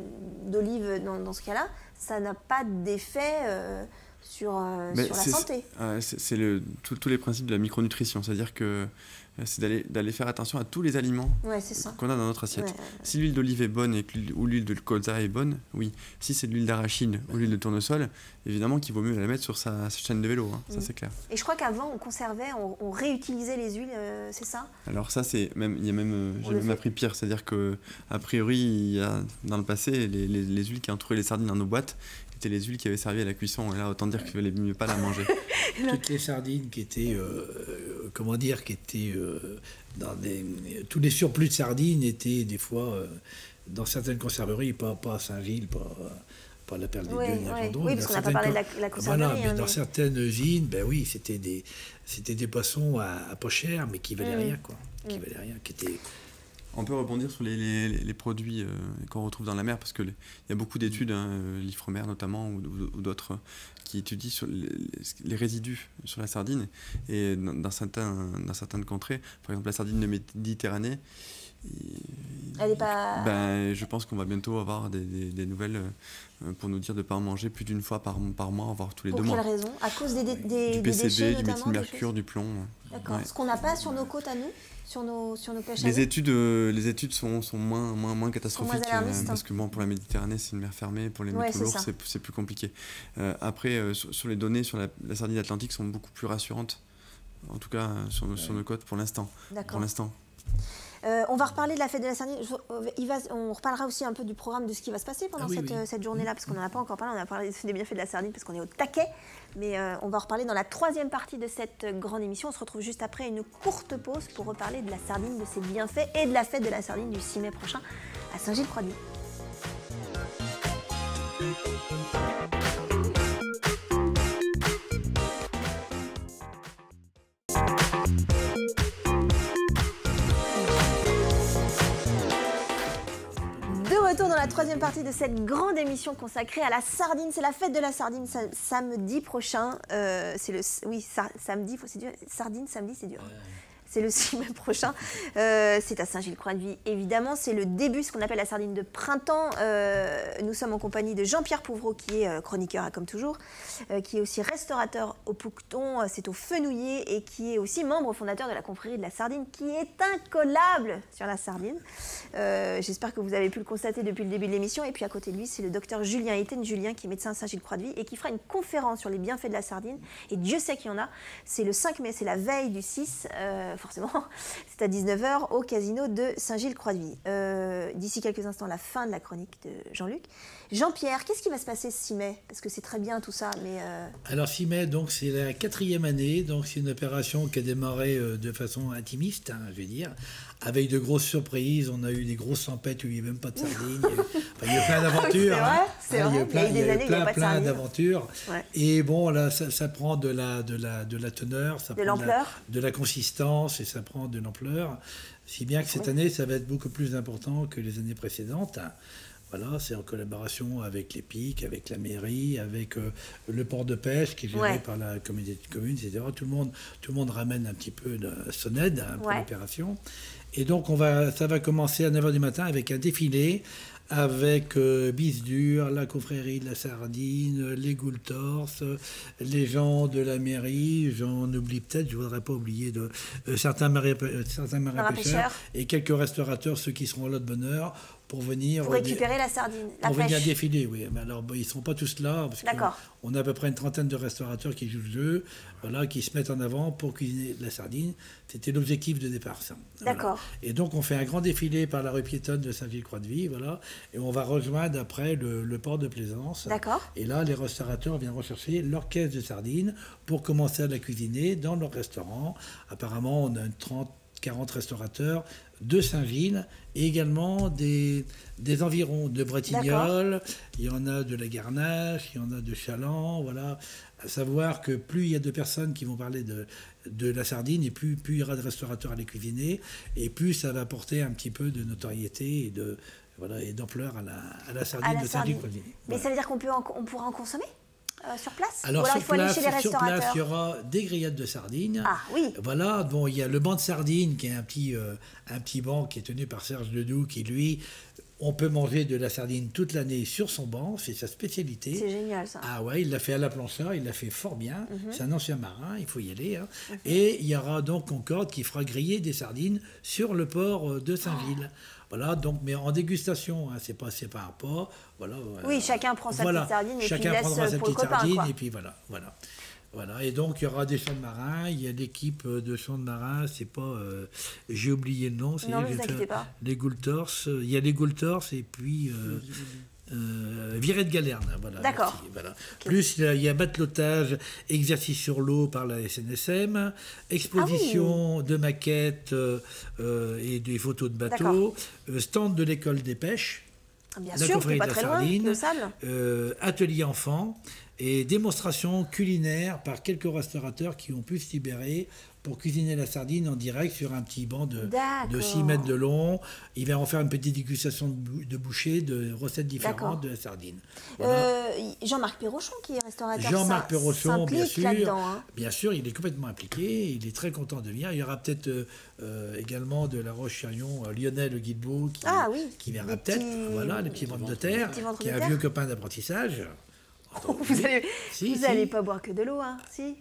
d'olive dans, dans ce cas-là, ça n'a pas d'effet euh, sur, euh, sur la santé. Euh, c'est c'est le, tous les principes de la micronutrition, c'est-à-dire que euh, c'est d'aller faire attention à tous les aliments Ouais, qu'on a dans notre assiette. Ouais. Si l'huile d'olive est bonne et que l'huile- ou l'huile de colza est bonne, oui. Si c'est de l'huile d'arachide ou l'huile de tournesol, évidemment qu'il vaut mieux la mettre sur sa, sa chaîne de vélo, hein, ça Mm. c'est clair. Et je crois qu'avant, on conservait, on, on réutilisait les huiles, euh, c'est ça? Alors ça c'est même, il y a même, euh, j'ai même appris pire, c'est-à-dire que a priori il y a dans le passé les, les- les huiles qui entouraient les sardines dans nos boîtes étaient les huiles qui avaient servi à la cuisson. Et là autant dire qu'il valait mieux pas la manger. Toutes les sardines qui étaient, euh, euh, comment dire, qui étaient euh, dans des, tous les surplus de sardines étaient des fois euh, dans certaines conserveries, pas, pas à Saint-Gilles, pas, pas à la Perle des Oui, à oui. Parce dans qu'on n'a pas certaines parlé de la, la conserverie. Voilà, mais hein, dans mais- certaines usines, ben oui, c'était des, c'était des poissons à, à pas cher, mais qui valaient Mm. rien, quoi. Qui Mm. valaient rien, qui étaient. On peut rebondir sur les, produits euh, qu'on retrouve dans la mer, parce qu'il y a beaucoup d'études, hein, euh, l'IFREMER notamment, ou, d'autres, qui étudient les, résidus sur la sardine. Et dans, certains, dans certaines contrées, par exemple la sardine de Méditerranée, Elle est pas. ben, je pense qu'on va bientôt avoir des, des- des nouvelles euh, pour nous dire de ne pas en manger plus d'une fois par, par mois, voire tous les pour deux quelle mois. raison? À cause des, des, Du déchets, PCB, du méthylmercure, du plomb. D'accord. ouais. Ce qu'on n'a pas sur nos côtes à nous, sur nos, sur nos pêches Les études, euh, les études sont, sont moins, moins, moins catastrophiques euh, parce que bon, pour la Méditerranée, c'est une mer fermée. Pour les Ouais, métaux c'est lourds, c'est plus compliqué. Euh, après, sur, sur les données sur la, la sardine atlantique sont beaucoup plus rassurantes. En tout cas, sur, nos- sur nos côtes pour l'instant. Pour l'instant. Euh, on va reparler de la fête de la sardine. Euh, il va- on reparlera aussi un peu du programme de ce qui va se passer pendant Ah oui, cette, oui. euh, cette journée-là, parce qu'on n'en a pas encore parlé. On a parlé des bienfaits de la sardine parce qu'on est au taquet. Mais euh, on va reparler dans la troisième partie de cette grande émission. On se retrouve juste après une courte pause pour reparler de la sardine, de ses bienfaits et de la fête de la sardine du 6 mai prochain à Saint-Gilles-Croix-de-Vie. Retour dans la troisième partie de cette grande émission consacrée à la sardine. C'est la fête de la sardine sa- samedi prochain. Euh, c'est le oui sa- samedi. Faut, dur. Sardine samedi, c'est dur. C'est le 6 mai prochain. Euh, c'est à Saint-Gilles-Croix-de-Vie, évidemment. C'est le début, ce qu'on appelle la sardine de printemps. Euh, nous sommes en compagnie de Jean-Pierre Pouvreau, qui est euh, chroniqueur à Comme Toujours, qui est aussi restaurateur au Poucton, c'est au Fenouillet, et qui est aussi membre fondateur de la confrérie de la sardine, qui est incollable sur la sardine. J'espère que vous avez pu le constater depuis le début de l'émission. Et puis à côté de lui, c'est le docteur Julien Étienne Julien, qui est médecin à Saint-Gilles-Croix-de-Vie, et qui fera une conférence sur les bienfaits de la sardine. Et Dieu sait qu'il y en a. C'est le 5 mai, c'est la veille du 6 forcément. C'est à 19h au casino de Saint-Gilles-Croix-de-Vie. Euh, d'ici quelques instants, la fin de la chronique de Jean-Luc. Jean-Pierre, qu'est-ce qui va se passer ce 6 mai? Parce que c'est très bien tout ça, mais... Euh, Alors 6 mai, donc c'est la quatrième année, donc c'est une opération qui a démarré euh, de façon intimiste, hein, je vais dire, avec de grosses surprises. On a eu des grosses tempêtes où il n'y avait même pas de sardines. Il y a eu, plein d'aventures. c'est vrai, Il y a eu plein, plein, d'aventures. Et bon, là, ça, prend de la, de la, de la teneur, ça de prend de la, de la consistance et ça prend de l'ampleur. Si bien que cette année, ça va être beaucoup plus important que les années précédentes. Voilà, c'est en collaboration avec les PIC, avec la mairie, avec euh, le port de pêche qui est géré par la communauté de communes, etc. Tout le monde, tout le monde ramène un petit peu de son aide hein, pour l'opération. Et donc, on va, ça va commencer à 9h du matin avec un défilé avec euh, Bisdur, la confrérie de la Sardine, les Goultors, les gens de la mairie, j'en oublie peut-être, je ne voudrais pas oublier de, euh, certains marais, certains pêcheurs et quelques restaurateurs, ceux qui seront là de bonne heure, pour venir pour récupérer la sardine, la pour venir défiler, oui. Mais alors, ils ne sont pas tous là parce qu'on a à peu près une trentaine de restaurateurs qui jouent le jeu, voilà, qui se mettent en avant pour cuisiner la sardine. C'était l'objectif de départ, ça. D'accord. Et donc, on fait un grand défilé par la rue piétonne de Saint-Gilles-Croix-de-Vie, voilà, et on va rejoindre après le, port de Plaisance. D'accord. Et là, les restaurateurs viennent rechercher leur caisse de sardines pour commencer à la cuisiner dans leur restaurant. Apparemment, on a une 30 40 restaurateurs de Saint-Gilles et également des, des environs de Bretignolles. Il y en a de la Garnache, il y en a de Chaland. Voilà. À savoir que plus il y a de personnes qui vont parler de, de la sardine, et plus, plus il y aura de restaurateurs à les cuisiner, et plus ça va apporter un petit peu de notoriété et de voilà, et d'ampleur à la, à la sardine de Saint-Gilles. Mais ça veut dire qu'on peut on pourra en consommer? Euh, sur place Alors, sur, place, sur place, il y aura des grillades de sardines. Ah oui. Voilà, bon, il y a le banc de sardines qui est un petit, euh, un petit banc qui est tenu par Serge Ledoux qui, lui, on peut manger de la sardine toute l'année sur son banc, c'est sa spécialité. C'est génial ça. Ah ouais, il l'a fait à la plancheur, il l'a fait fort bien. Mhm. C'est un ancien marin, il faut y aller. Hein. Et il y aura donc Concorde qui fera griller des sardines sur le port euh, de Saint-Gilles. Voilà, donc, mais en dégustation, hein, c'est pas, c'est pas un pas. Voilà, oui, chacun prend sa petite sardine et chacun puis prendra laisse sa pour petite le copain, sardine et puis voilà, voilà. Voilà, et donc il y aura des champs de marins, il y a l'équipe de champs de marins, c'est pas. Euh, j'ai oublié le nom, c'est pas. les Goultors, il y a les Goultors et puis. Euh, euh, virée de Galerne, voilà. D'accord. Voilà. Plus il y a matelotage, exercice sur l'eau par la SNSM, exposition Ah de maquettes euh, et des photos de bateaux, euh, stand de l'école des pêches, Bien la sûr, confrérie de la sardine, euh, atelier enfants et démonstration culinaire par quelques restaurateurs qui ont pu se libérer pour cuisiner la sardine en direct sur un petit banc de, de D'accord. 6 mètres de long. Il va en faire une petite dégustation de, de bouchées de recettes différentes de la sardine. Voilà. Euh, Jean-Marc Perrochon qui est restaurateur. Jean-Marc Perrochon, bien sûr. hein. Bien sûr, il est complètement impliqué, il est très content de venir. Il y aura peut-être euh, euh, également de la Roche-Chirion, euh, Lionel Guilbeault qui, Ah oui, qui viendra peut-être. petits- Voilà, les petits ventres de terre, qui est un vieux copain d'apprentissage. Vous allez, Si, vous si. allez pas boire que de l'eau, hein Si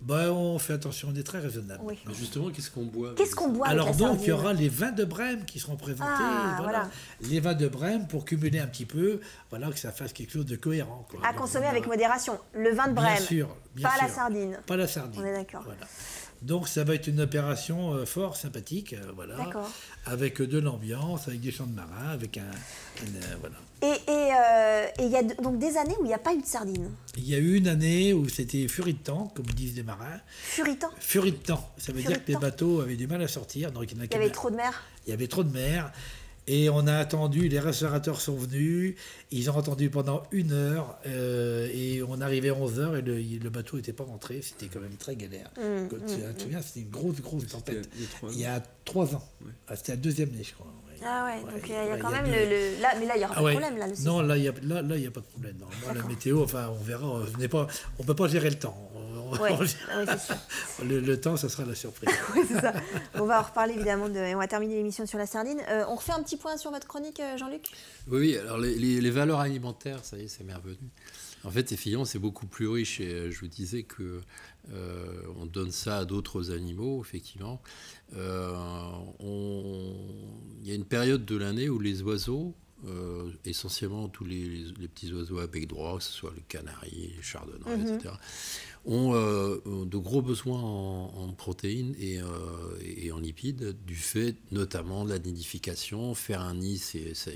Ben, on fait attention, on est très raisonnable. Oui. Mais justement, qu'est-ce qu'on boit Qu'est-ce qu'on boit Alors donc, il y aura les vins de Brême qui seront présentés. Ah, voilà. voilà. Les vins de Brême pour cumuler un petit peu, voilà, que ça fasse quelque chose de cohérent. Quoi. À Donc, consommer on avec modération. Le vin de Bien Brême. sûr, bien pas la sardine. Pas la sardine. On est d'accord. Voilà. Donc ça va être une opération euh, fort sympathique, euh, voilà, avec de l'ambiance, avec des champs de marins, avec un, euh, voilà. Et et, euh, et il y a de- donc des années où il n'y a pas eu de sardine. Il y a eu une année où c'était furie de temps, comme disent les marins. Furitan. Furie de temps, ça veut Furie dire de que les temps. bateaux avaient du mal à sortir, donc il y en a Il y avait trop de mer. il y avait trop de mer. Et on a attendu, les restaurateurs sont venus, ils ont attendu pendant une heure, euh, et on arrivait à 11 heures, et le, le bateau n'était pas rentré, c'était quand même très galère. Mmh, Quand tu te souviens, c'était une grosse, grosse tempête. il y a trois ans. Ah, c'était la deuxième année, je crois. ouais. Ah ouais, Ouais, donc il y a, quand même le, le- Là, mais là, il n'y aura pas Ah ouais. de problème. Là, le non, là, il n'y a, là, là, il y a pas de problème. Non, moi, la météo, enfin, on verra. On n'est pas, on peut pas gérer le temps. On, Ouais. oui, c'est ça. Le, temps, ça sera la surprise. ça. On va en reparler évidemment de, et on va terminer l'émission sur la sardine. Euh, on refait un petit point sur votre chronique, euh, Jean-Luc? Oui, alors les, les, valeurs alimentaires, ça y est, c'est merveilleux. En fait, effectivement, c'est beaucoup plus riche et je vous disais que on donne ça à d'autres animaux, effectivement. on... Il y a une période de l'année où les oiseaux euh, essentiellement tous les, petits oiseaux à bec droit, que ce soit le canari, les chardonnerets, mhm. etc., euh, ont de gros besoins en, protéines et, euh, et, en lipides, du fait notamment de la nidification. Faire un nid, ça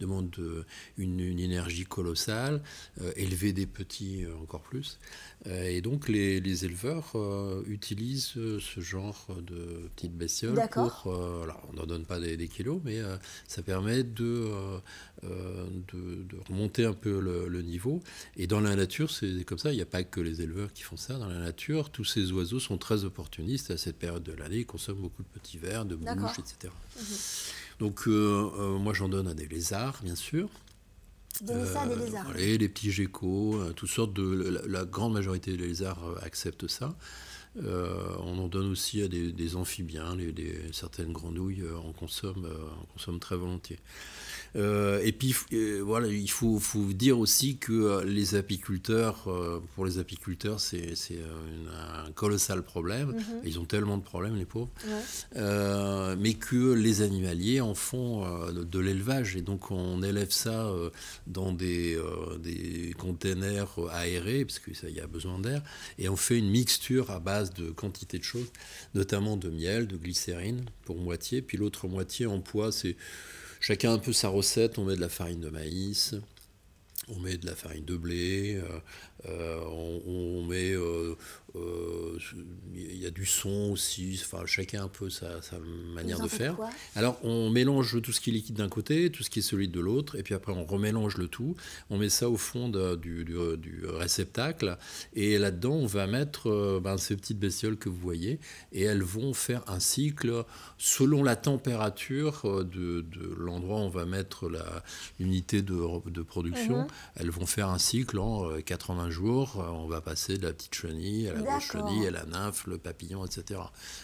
demande une, une, énergie colossale, élever des petits encore plus. et donc les, éleveurs utilisent ce genre de petites bestioles pour... alors on n'en donne pas des, des kilos, mais ça permet de euh, de, remonter un peu le, niveau. Et dans la nature, c'est comme ça, il n'y a pas que les éleveurs qui font ça. Dans la nature, tous ces oiseaux sont très opportunistes à cette période de l'année, ils consomment beaucoup de petits vers, de mouches, etc. Mhm. Donc euh, euh, moi j'en donne à des lézards, bien sûr. Des ça des lézards. les petits geckos, toutes sortes de. La, grande majorité des lézards acceptent ça. on en donne aussi à des, amphibiens, les, certaines grenouilles en consomment, en consomment très volontiers. Euh, et puis euh, voilà, il faut, faut, dire aussi que euh, les apiculteurs, pour les apiculteurs, c'est un colossal problème. Mhm. Ils ont tellement de problèmes, les pauvres. mais que les animaliers en font de l'élevage. Et donc on élève ça dans des, des containers aérés, parce qu'il y a besoin d'air. Et on fait une mixture à base de quantité de choses, notamment de miel, de glycérine pour moitié. Puis l'autre moitié en poids, c'est Chacun un peu sa recette, on met de la farine de maïs, on met de la farine de blé, euh, euh, on, met, euh, il y a du son aussi, enfin chacun un peu sa, manière de faire. Alors on mélange tout ce qui est liquide d'un côté, tout ce qui est solide de l'autre, et puis après on remélange le tout. On met ça au fond du, réceptacle, et là-dedans on va mettre ben, ces petites bestioles que vous voyez, et elles vont faire un cycle selon la température de, l'endroit où on va mettre l'unité de, production. Mhm. Elles vont faire un cycle en 80 jours jour, euh, on va passer de la petite chenille à la grosse chenille, à la nymphe, le papillon, etc.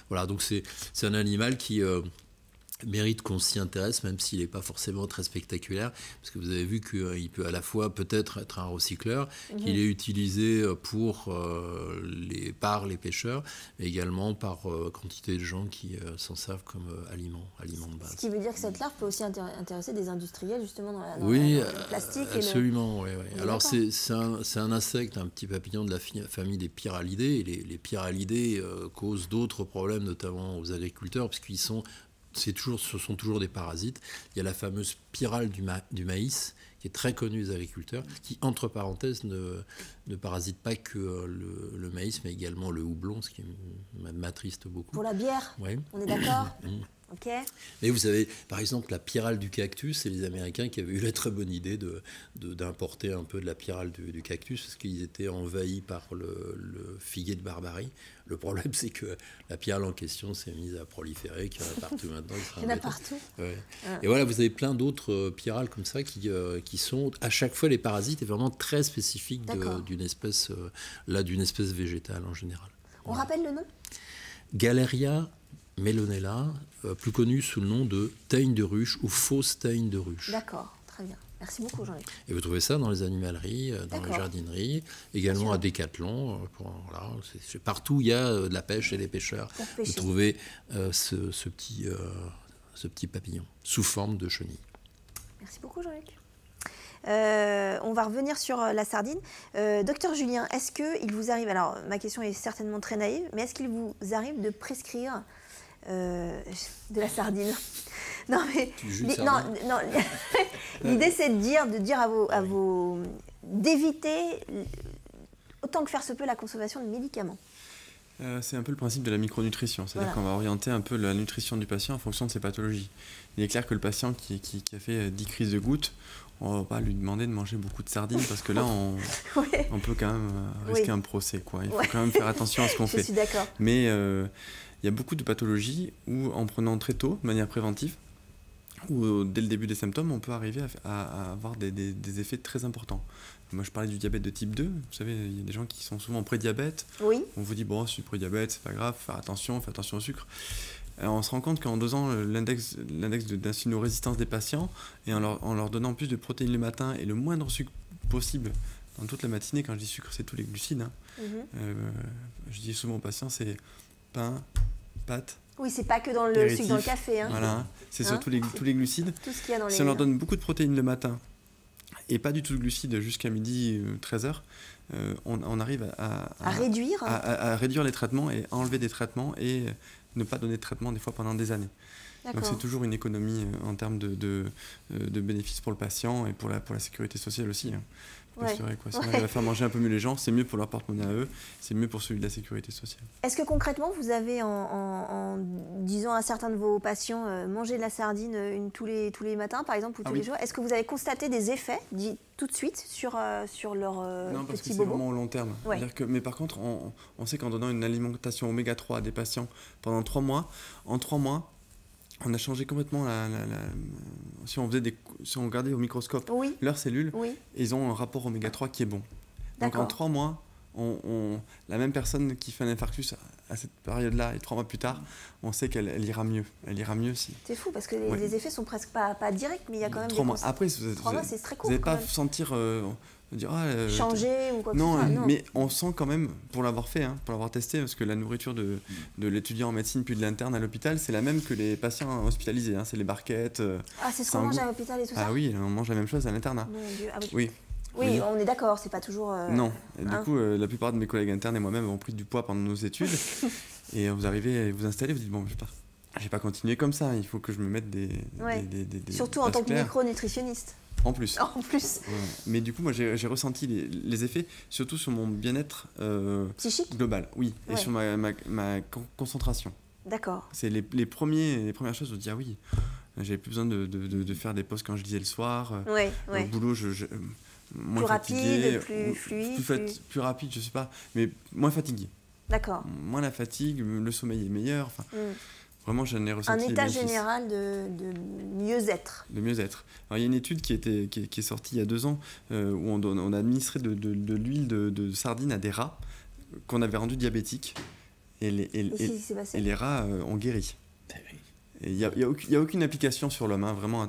Voilà, donc c'est un animal qui, euh, mérite qu'on s'y intéresse, même s'il n'est pas forcément très spectaculaire, parce que vous avez vu qu'il peut à la fois peut-être être un recycleur, mhm. qu'il est utilisé pour, euh, les, par les pêcheurs, mais également par euh, quantité de gens qui euh, s'en servent comme aliment, aliment de base. Ce qui veut dire que cette larve peut aussi intéresser des industriels justement dans, la, oui, le plastique. Absolument, oui, oui. Alors c'est un, un, insecte, un petit papillon de la famille des pyralidés, et les, les pyralidés causent d'autres problèmes, notamment aux agriculteurs, puisqu'ils sont toujours, ce sont toujours des parasites. Il y a la fameuse spirale du, du maïs, qui est très connue des agriculteurs, qui, entre parenthèses, ne, ne parasite pas que euh, le, le, maïs, mais également le houblon, ce qui m'attriste beaucoup. Pour la bière? Oui. On est d'accord? Mais vous savez, par exemple, la pyrale du cactus, c'est les Américains qui avaient eu la très bonne idée d'importer de, un peu de la pyrale du, cactus parce qu'ils étaient envahis par le, figuier de Barbarie. Le problème, c'est que la pyrale en question s'est mise à proliférer, qu'il y en a partout maintenant. Il y en a partout. Ah. Et voilà, vous avez plein d'autres euh, pyrales comme ça qui, euh, qui sont à chaque fois les parasites et vraiment très spécifiques d'une espèce, euh, là, d'une espèce végétale en général. On rappelle le nom? Galeria melonella, euh, plus connue sous le nom de teigne de ruche ou fausse teigne de ruche. D'accord, très bien. Merci beaucoup, Jean-Luc. Et vous trouvez ça dans les animaleries, euh, dans les jardineries, également à Décathlon. Euh, partout il y a de la pêche et des pêcheurs. Vous trouvez ce, petit, ce petit papillon sous forme de chenille. Merci beaucoup, Jean-Luc. on va revenir sur la sardine. docteur Julien, est-ce qu'il vous arrive, alors ma question est certainement très naïve, mais est-ce qu'il vous arrive de prescrire euh, de la sardine. non, mais. non, non l'idée c'est de dire, de dire à vos, à vos d'éviter autant que faire se peut la consommation de médicaments. Euh, c'est un peu le principe de la micronutrition, c'est-à-dire qu'on va orienter un peu la nutrition du patient en fonction de ses pathologies. Il est clair que le patient qui, qui, a fait 10 crises de gouttes, on va pas lui demander de manger beaucoup de sardines parce que là on, on peut quand même euh, risquer un procès quoi. Il faut quand même faire attention à ce qu'on fait. Je suis d'accord. Mais il y a beaucoup de pathologies où, en prenant très tôt, de manière préventive, où dès le début des symptômes, on peut arriver à, avoir des, effets très importants. Moi, je parlais du diabète de type 2. Vous savez, il y a des gens qui sont souvent pré-diabète. Oui. On vous dit, bon, je suis pré-diabète, c'est pas grave, faire attention, faire attention au sucre. on se rend compte qu'en dosant l'index d'insulino-résistance des patients et en leur, en leur, donnant plus de protéines le matin et le moindre sucre possible dans toute la matinée, quand je dis sucre, c'est tous les glucides. Hein. Mhm. Euh, je dis souvent aux patients, c'est pain, pâtes, oui, c'est pas que dans le sucre dans le café. Hein. Voilà, c'est surtout hein les, tous les glucides. Tout ce qu'il y a dans si on leur donne beaucoup de protéines le matin et pas du tout de glucides jusqu'à midi, 13h, euh, euh, on, arrive à, à, réduire à, réduire les traitements et enlever des traitements et ne pas donner de traitement des fois pendant des années. Donc c'est toujours une économie euh, en termes de, de, de, bénéfices pour le patient et pour la, pour la sécurité sociale aussi. Ouais. Vrai, quoi. Si on arrive à faire manger un peu mieux les gens, c'est mieux pour leur porte-monnaie à eux, c'est mieux pour celui de la sécurité sociale. Est-ce que concrètement, vous avez, en, disant à certains de vos patients, euh, manger de la sardine euh, une, tous, les, tous les matins, par exemple, ou ah tous les jours, est-ce que vous avez constaté des effets dit, tout de suite sur, euh, sur leur Non, parce que c'est vraiment au long terme. Que, mais par contre, on, on sait qu'en donnant une alimentation oméga 3 à des patients pendant trois mois, en trois mois, on a changé complètement la, si on faisait des si on regardait au microscope leurs cellules ils ont un rapport oméga 3 qui est bon donc en trois mois on, la même personne qui fait un infarctus à cette période-là et trois mois plus tard, on sait qu'elle ira mieux. Elle ira mieux si. C'est fou parce que les, effets sont presque pas, pas directs, mais il y a quand même. Trois mois. Après, trois mois, c'est très court. Vous n'allez pas sentir. Euh, ah, euh, changer ou quoi non, que ce soit. Non, mais on sent quand même, pour l'avoir fait, hein, pour l'avoir testé, parce que la nourriture de, de l'étudiant en médecine puis de l'interne à l'hôpital, c'est la même que les patients hospitalisés. Hein, c'est les barquettes. Euh, ah, c'est ce qu'on mange à l'hôpital et tout ça Ah oui, on mange la même chose à l'internat. Ah oui. oui. on est d'accord, c'est pas toujours. Euh, non, et du hein. coup, la plupart de mes collègues internes et moi-même avons pris du poids pendant nos études. et vous arrivez vous installer, vous dites bon, je vais je vais pas continuer comme ça, il faut que je me mette des. Surtout en tant que micronutritionniste. En plus. En plus. Mais du coup, moi, j'ai ressenti les, effets, surtout sur mon bien-être euh, global, oui, et sur ma, ma, concentration. D'accord. C'est les, les, premiers, les premières choses où dire ah oui, j'avais plus besoin de, de, de, faire des pauses quand je lisais le soir. Ouais, Au boulot, je, je moins plus rapide, plus fluide. Plus, plus... rapide, je sais pas, mais moins fatigué. D'accord. Moins la fatigue, le sommeil est meilleur. Enfin, mm. Vraiment, j'en ai ressenti. Un état général de, de mieux-être. De mieux-être. il y a une étude qui, était, qui, est, sortie il y a deux ans euh, où on, on, a administré de, de l'huile de, sardine à des rats qu'on avait rendus diabétiques. Et les, et, les rats euh, ont guéri. Il n'y a, a, aucune application sur l'homme, hein, vraiment,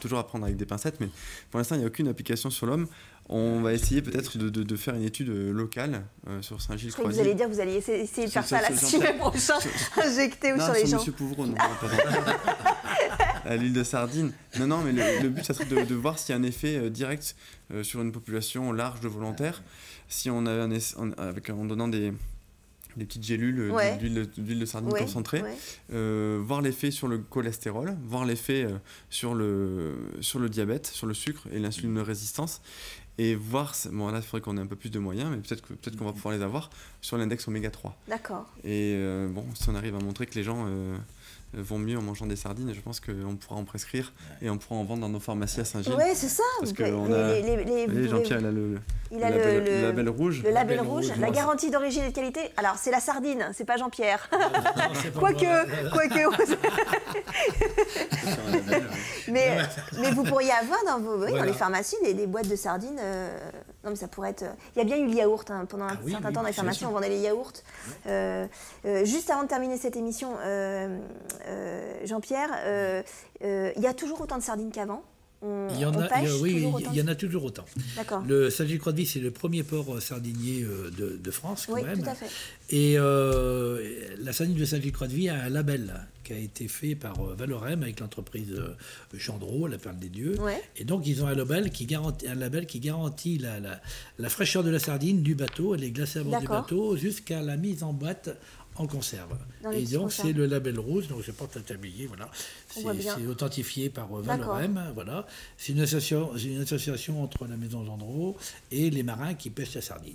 toujours à prendre avec des pincettes, mais pour l'instant, il n'y a aucune application sur l'homme. On va essayer peut-être de, de, faire une étude euh, locale euh, sur Saint-Gilles-Croisy. Vous allez dire, vous allez essayer, de faire ça la semaine prochaine, injecter ou sur les gens. Monsieur Pouvreau, non, à l'île de Sardine. Non, non, mais le, but, ça serait de, voir s'il y a un effet euh, direct sur une population large de volontaires. Si on a un, avec, en donnant des, des petites gélules d'huile de sardine concentrée, voir l'effet sur le cholestérol, voir l'effet sur, le, sur le diabète, sur le sucre et l'insuline résistance, et voir, bon là il faudrait qu'on ait un peu plus de moyens, mais peut-être peut-être qu'on va pouvoir les avoir sur l'index oméga 3. D'accord. Et euh, bon, si on arrive à montrer que les gens euh, vont mieux en mangeant des sardines, je pense qu'on pourra en prescrire et on pourra en vendre dans nos pharmacies à Saint-Gilles. Oui, c'est ça. Parce que Jean-Pierre, il a le, il a le, label rouge. Le label rouge, la garantie d'origine et de qualité. Alors, c'est la sardine, c'est pas Jean-Pierre. Quoique, quoique. mais, mais vous pourriez avoir dans, vos, dans les pharmacies des, boîtes de sardines. Euh, non, mais ça pourrait être. Il y a bien eu le yaourt. Hein, pendant un ah certain temps, pharmacies, on vendait les yaourts. Euh, euh, juste avant de terminer cette émission, Jean-Pierre, il y a toujours autant de sardines qu'avant il y en a, oui, il y en a toujours autant. Le Saint-Gilles Croix de Vie, c'est le premier port euh, sardinier euh, de, France, quand oui, Tout à fait. Et euh, la sardine de Saint-Gilles Croix de Vie a un label qui a été fait par Valorem avec l'entreprise Chandreau, la Perle des Dieux. Et donc, ils ont un label qui garantit, un label qui garantit la, la, fraîcheur de la sardine du bateau les glaces du bateau jusqu'à la mise en boîte en conserve. Et donc c'est le label rouge, donc je porte un tablier, voilà. C'est authentifié par euh, Valorem, voilà. C'est une association, une association entre la maison Gendreau et les marins qui pêchent la sardine.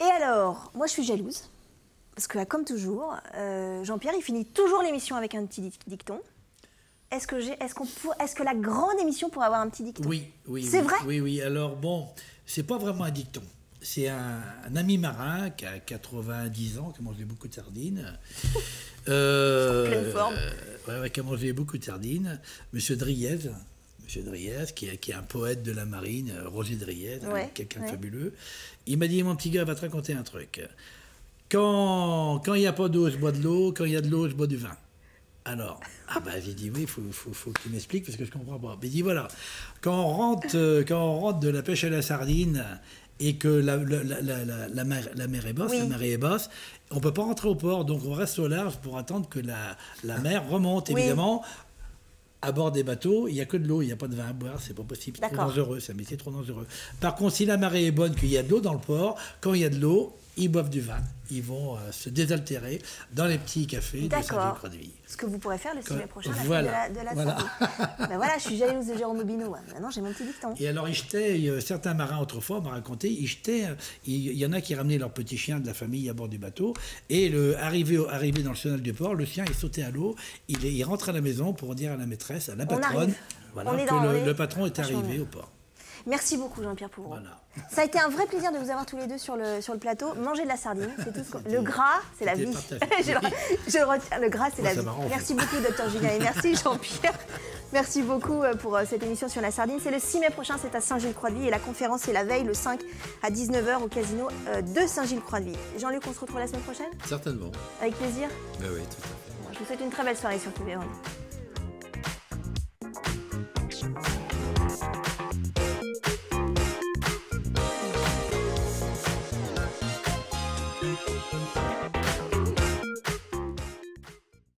Et alors, moi je suis jalouse, parce que là, comme toujours, euh, Jean-Pierre, il finit toujours l'émission avec un petit dicton. Est-ce que, est -ce, qu'on est que la grande émission pourrait avoir un petit dicton? Oui, oui. C'est vrai? Oui, oui. Alors bon, c'est pas vraiment un dicton c'est un, ami marin qui a 90 ans, qui mange beaucoup de sardines. Euh, pleine forme? euh, ouais, qui a mangé beaucoup de sardines. Monsieur Driez, Monsieur Driez, qui est, qui est un poète de la marine, euh, Roger Driez, hein, Ouais, quelqu'un ouais. de fabuleux. Il m'a dit, mon petit gars, va te raconter un truc. Quand quand il n'y a pas d'eau, je bois de l'eau. Quand il y a de l'eau, je bois du vin. Alors, ah bah j'ai dit oui, il faut, faut, faut que tu m'expliques parce que je comprends pas. Mais il dit voilà, quand on rentre, euh, quand on rentre de la pêche à la sardine et que la, la, la, la, mer, la mer est basse, Oui. la marée est basse, on peut pas rentrer au port, donc on reste au large pour attendre que la, la mer remonte. Oui. Évidemment, à bord des bateaux, il n'y a que de l'eau, il n'y a pas de vin à boire, c'est pas possible, c'est trop dangereux, c'est un métier trop dangereux. Par contre, si la marée est bonne, qu'il y a de l'eau dans le port, quand il y a de l'eau, ils boivent du vin, ils vont euh, se désaltérer dans les petits cafés de. Ce que vous pourrez faire le 6 mai prochain, la Voilà. fête de la, de la Voilà. ben voilà, je suis jalouse de Jérôme Aubineau. hein. Maintenant, j'ai mon petit dicton. Et alors, ils jetaient, euh, certains marins autrefois m'ont raconté, ils jetaient, euh, il y en a qui ramenaient leur petit chien de la famille à bord du bateau, et le, arrivé, au- arrivé dans le chenal du port, le chien, il sautait à l'eau, il, il rentre à la maison pour dire à la maîtresse, à la On patronne, voilà, est que le, est- le patron est arrivé au port. Merci beaucoup Jean-Pierre Pouvreau. Ça a été un vrai plaisir de vous avoir tous les deux sur le, sur le plateau. Mangez de la sardine, c'est tout ce. Le gras, c'est la vie. je, le, retiens, le gras, c'est la vie. Merci beaucoup docteur Julien et merci Jean-Pierre. Merci beaucoup euh, pour euh, cette émission sur la sardine. C'est le 6 mai prochain, c'est à Saint-Gilles-Croix-de-Vie et la conférence est la veille, le 5 à 19h au casino euh, de Saint-Gilles-Croix-de-Vie. Jean-Luc, on se retrouve la semaine prochaine? Certainement. Avec plaisir ben Oui, tout à fait. Je vous souhaite une très belle soirée sur TV.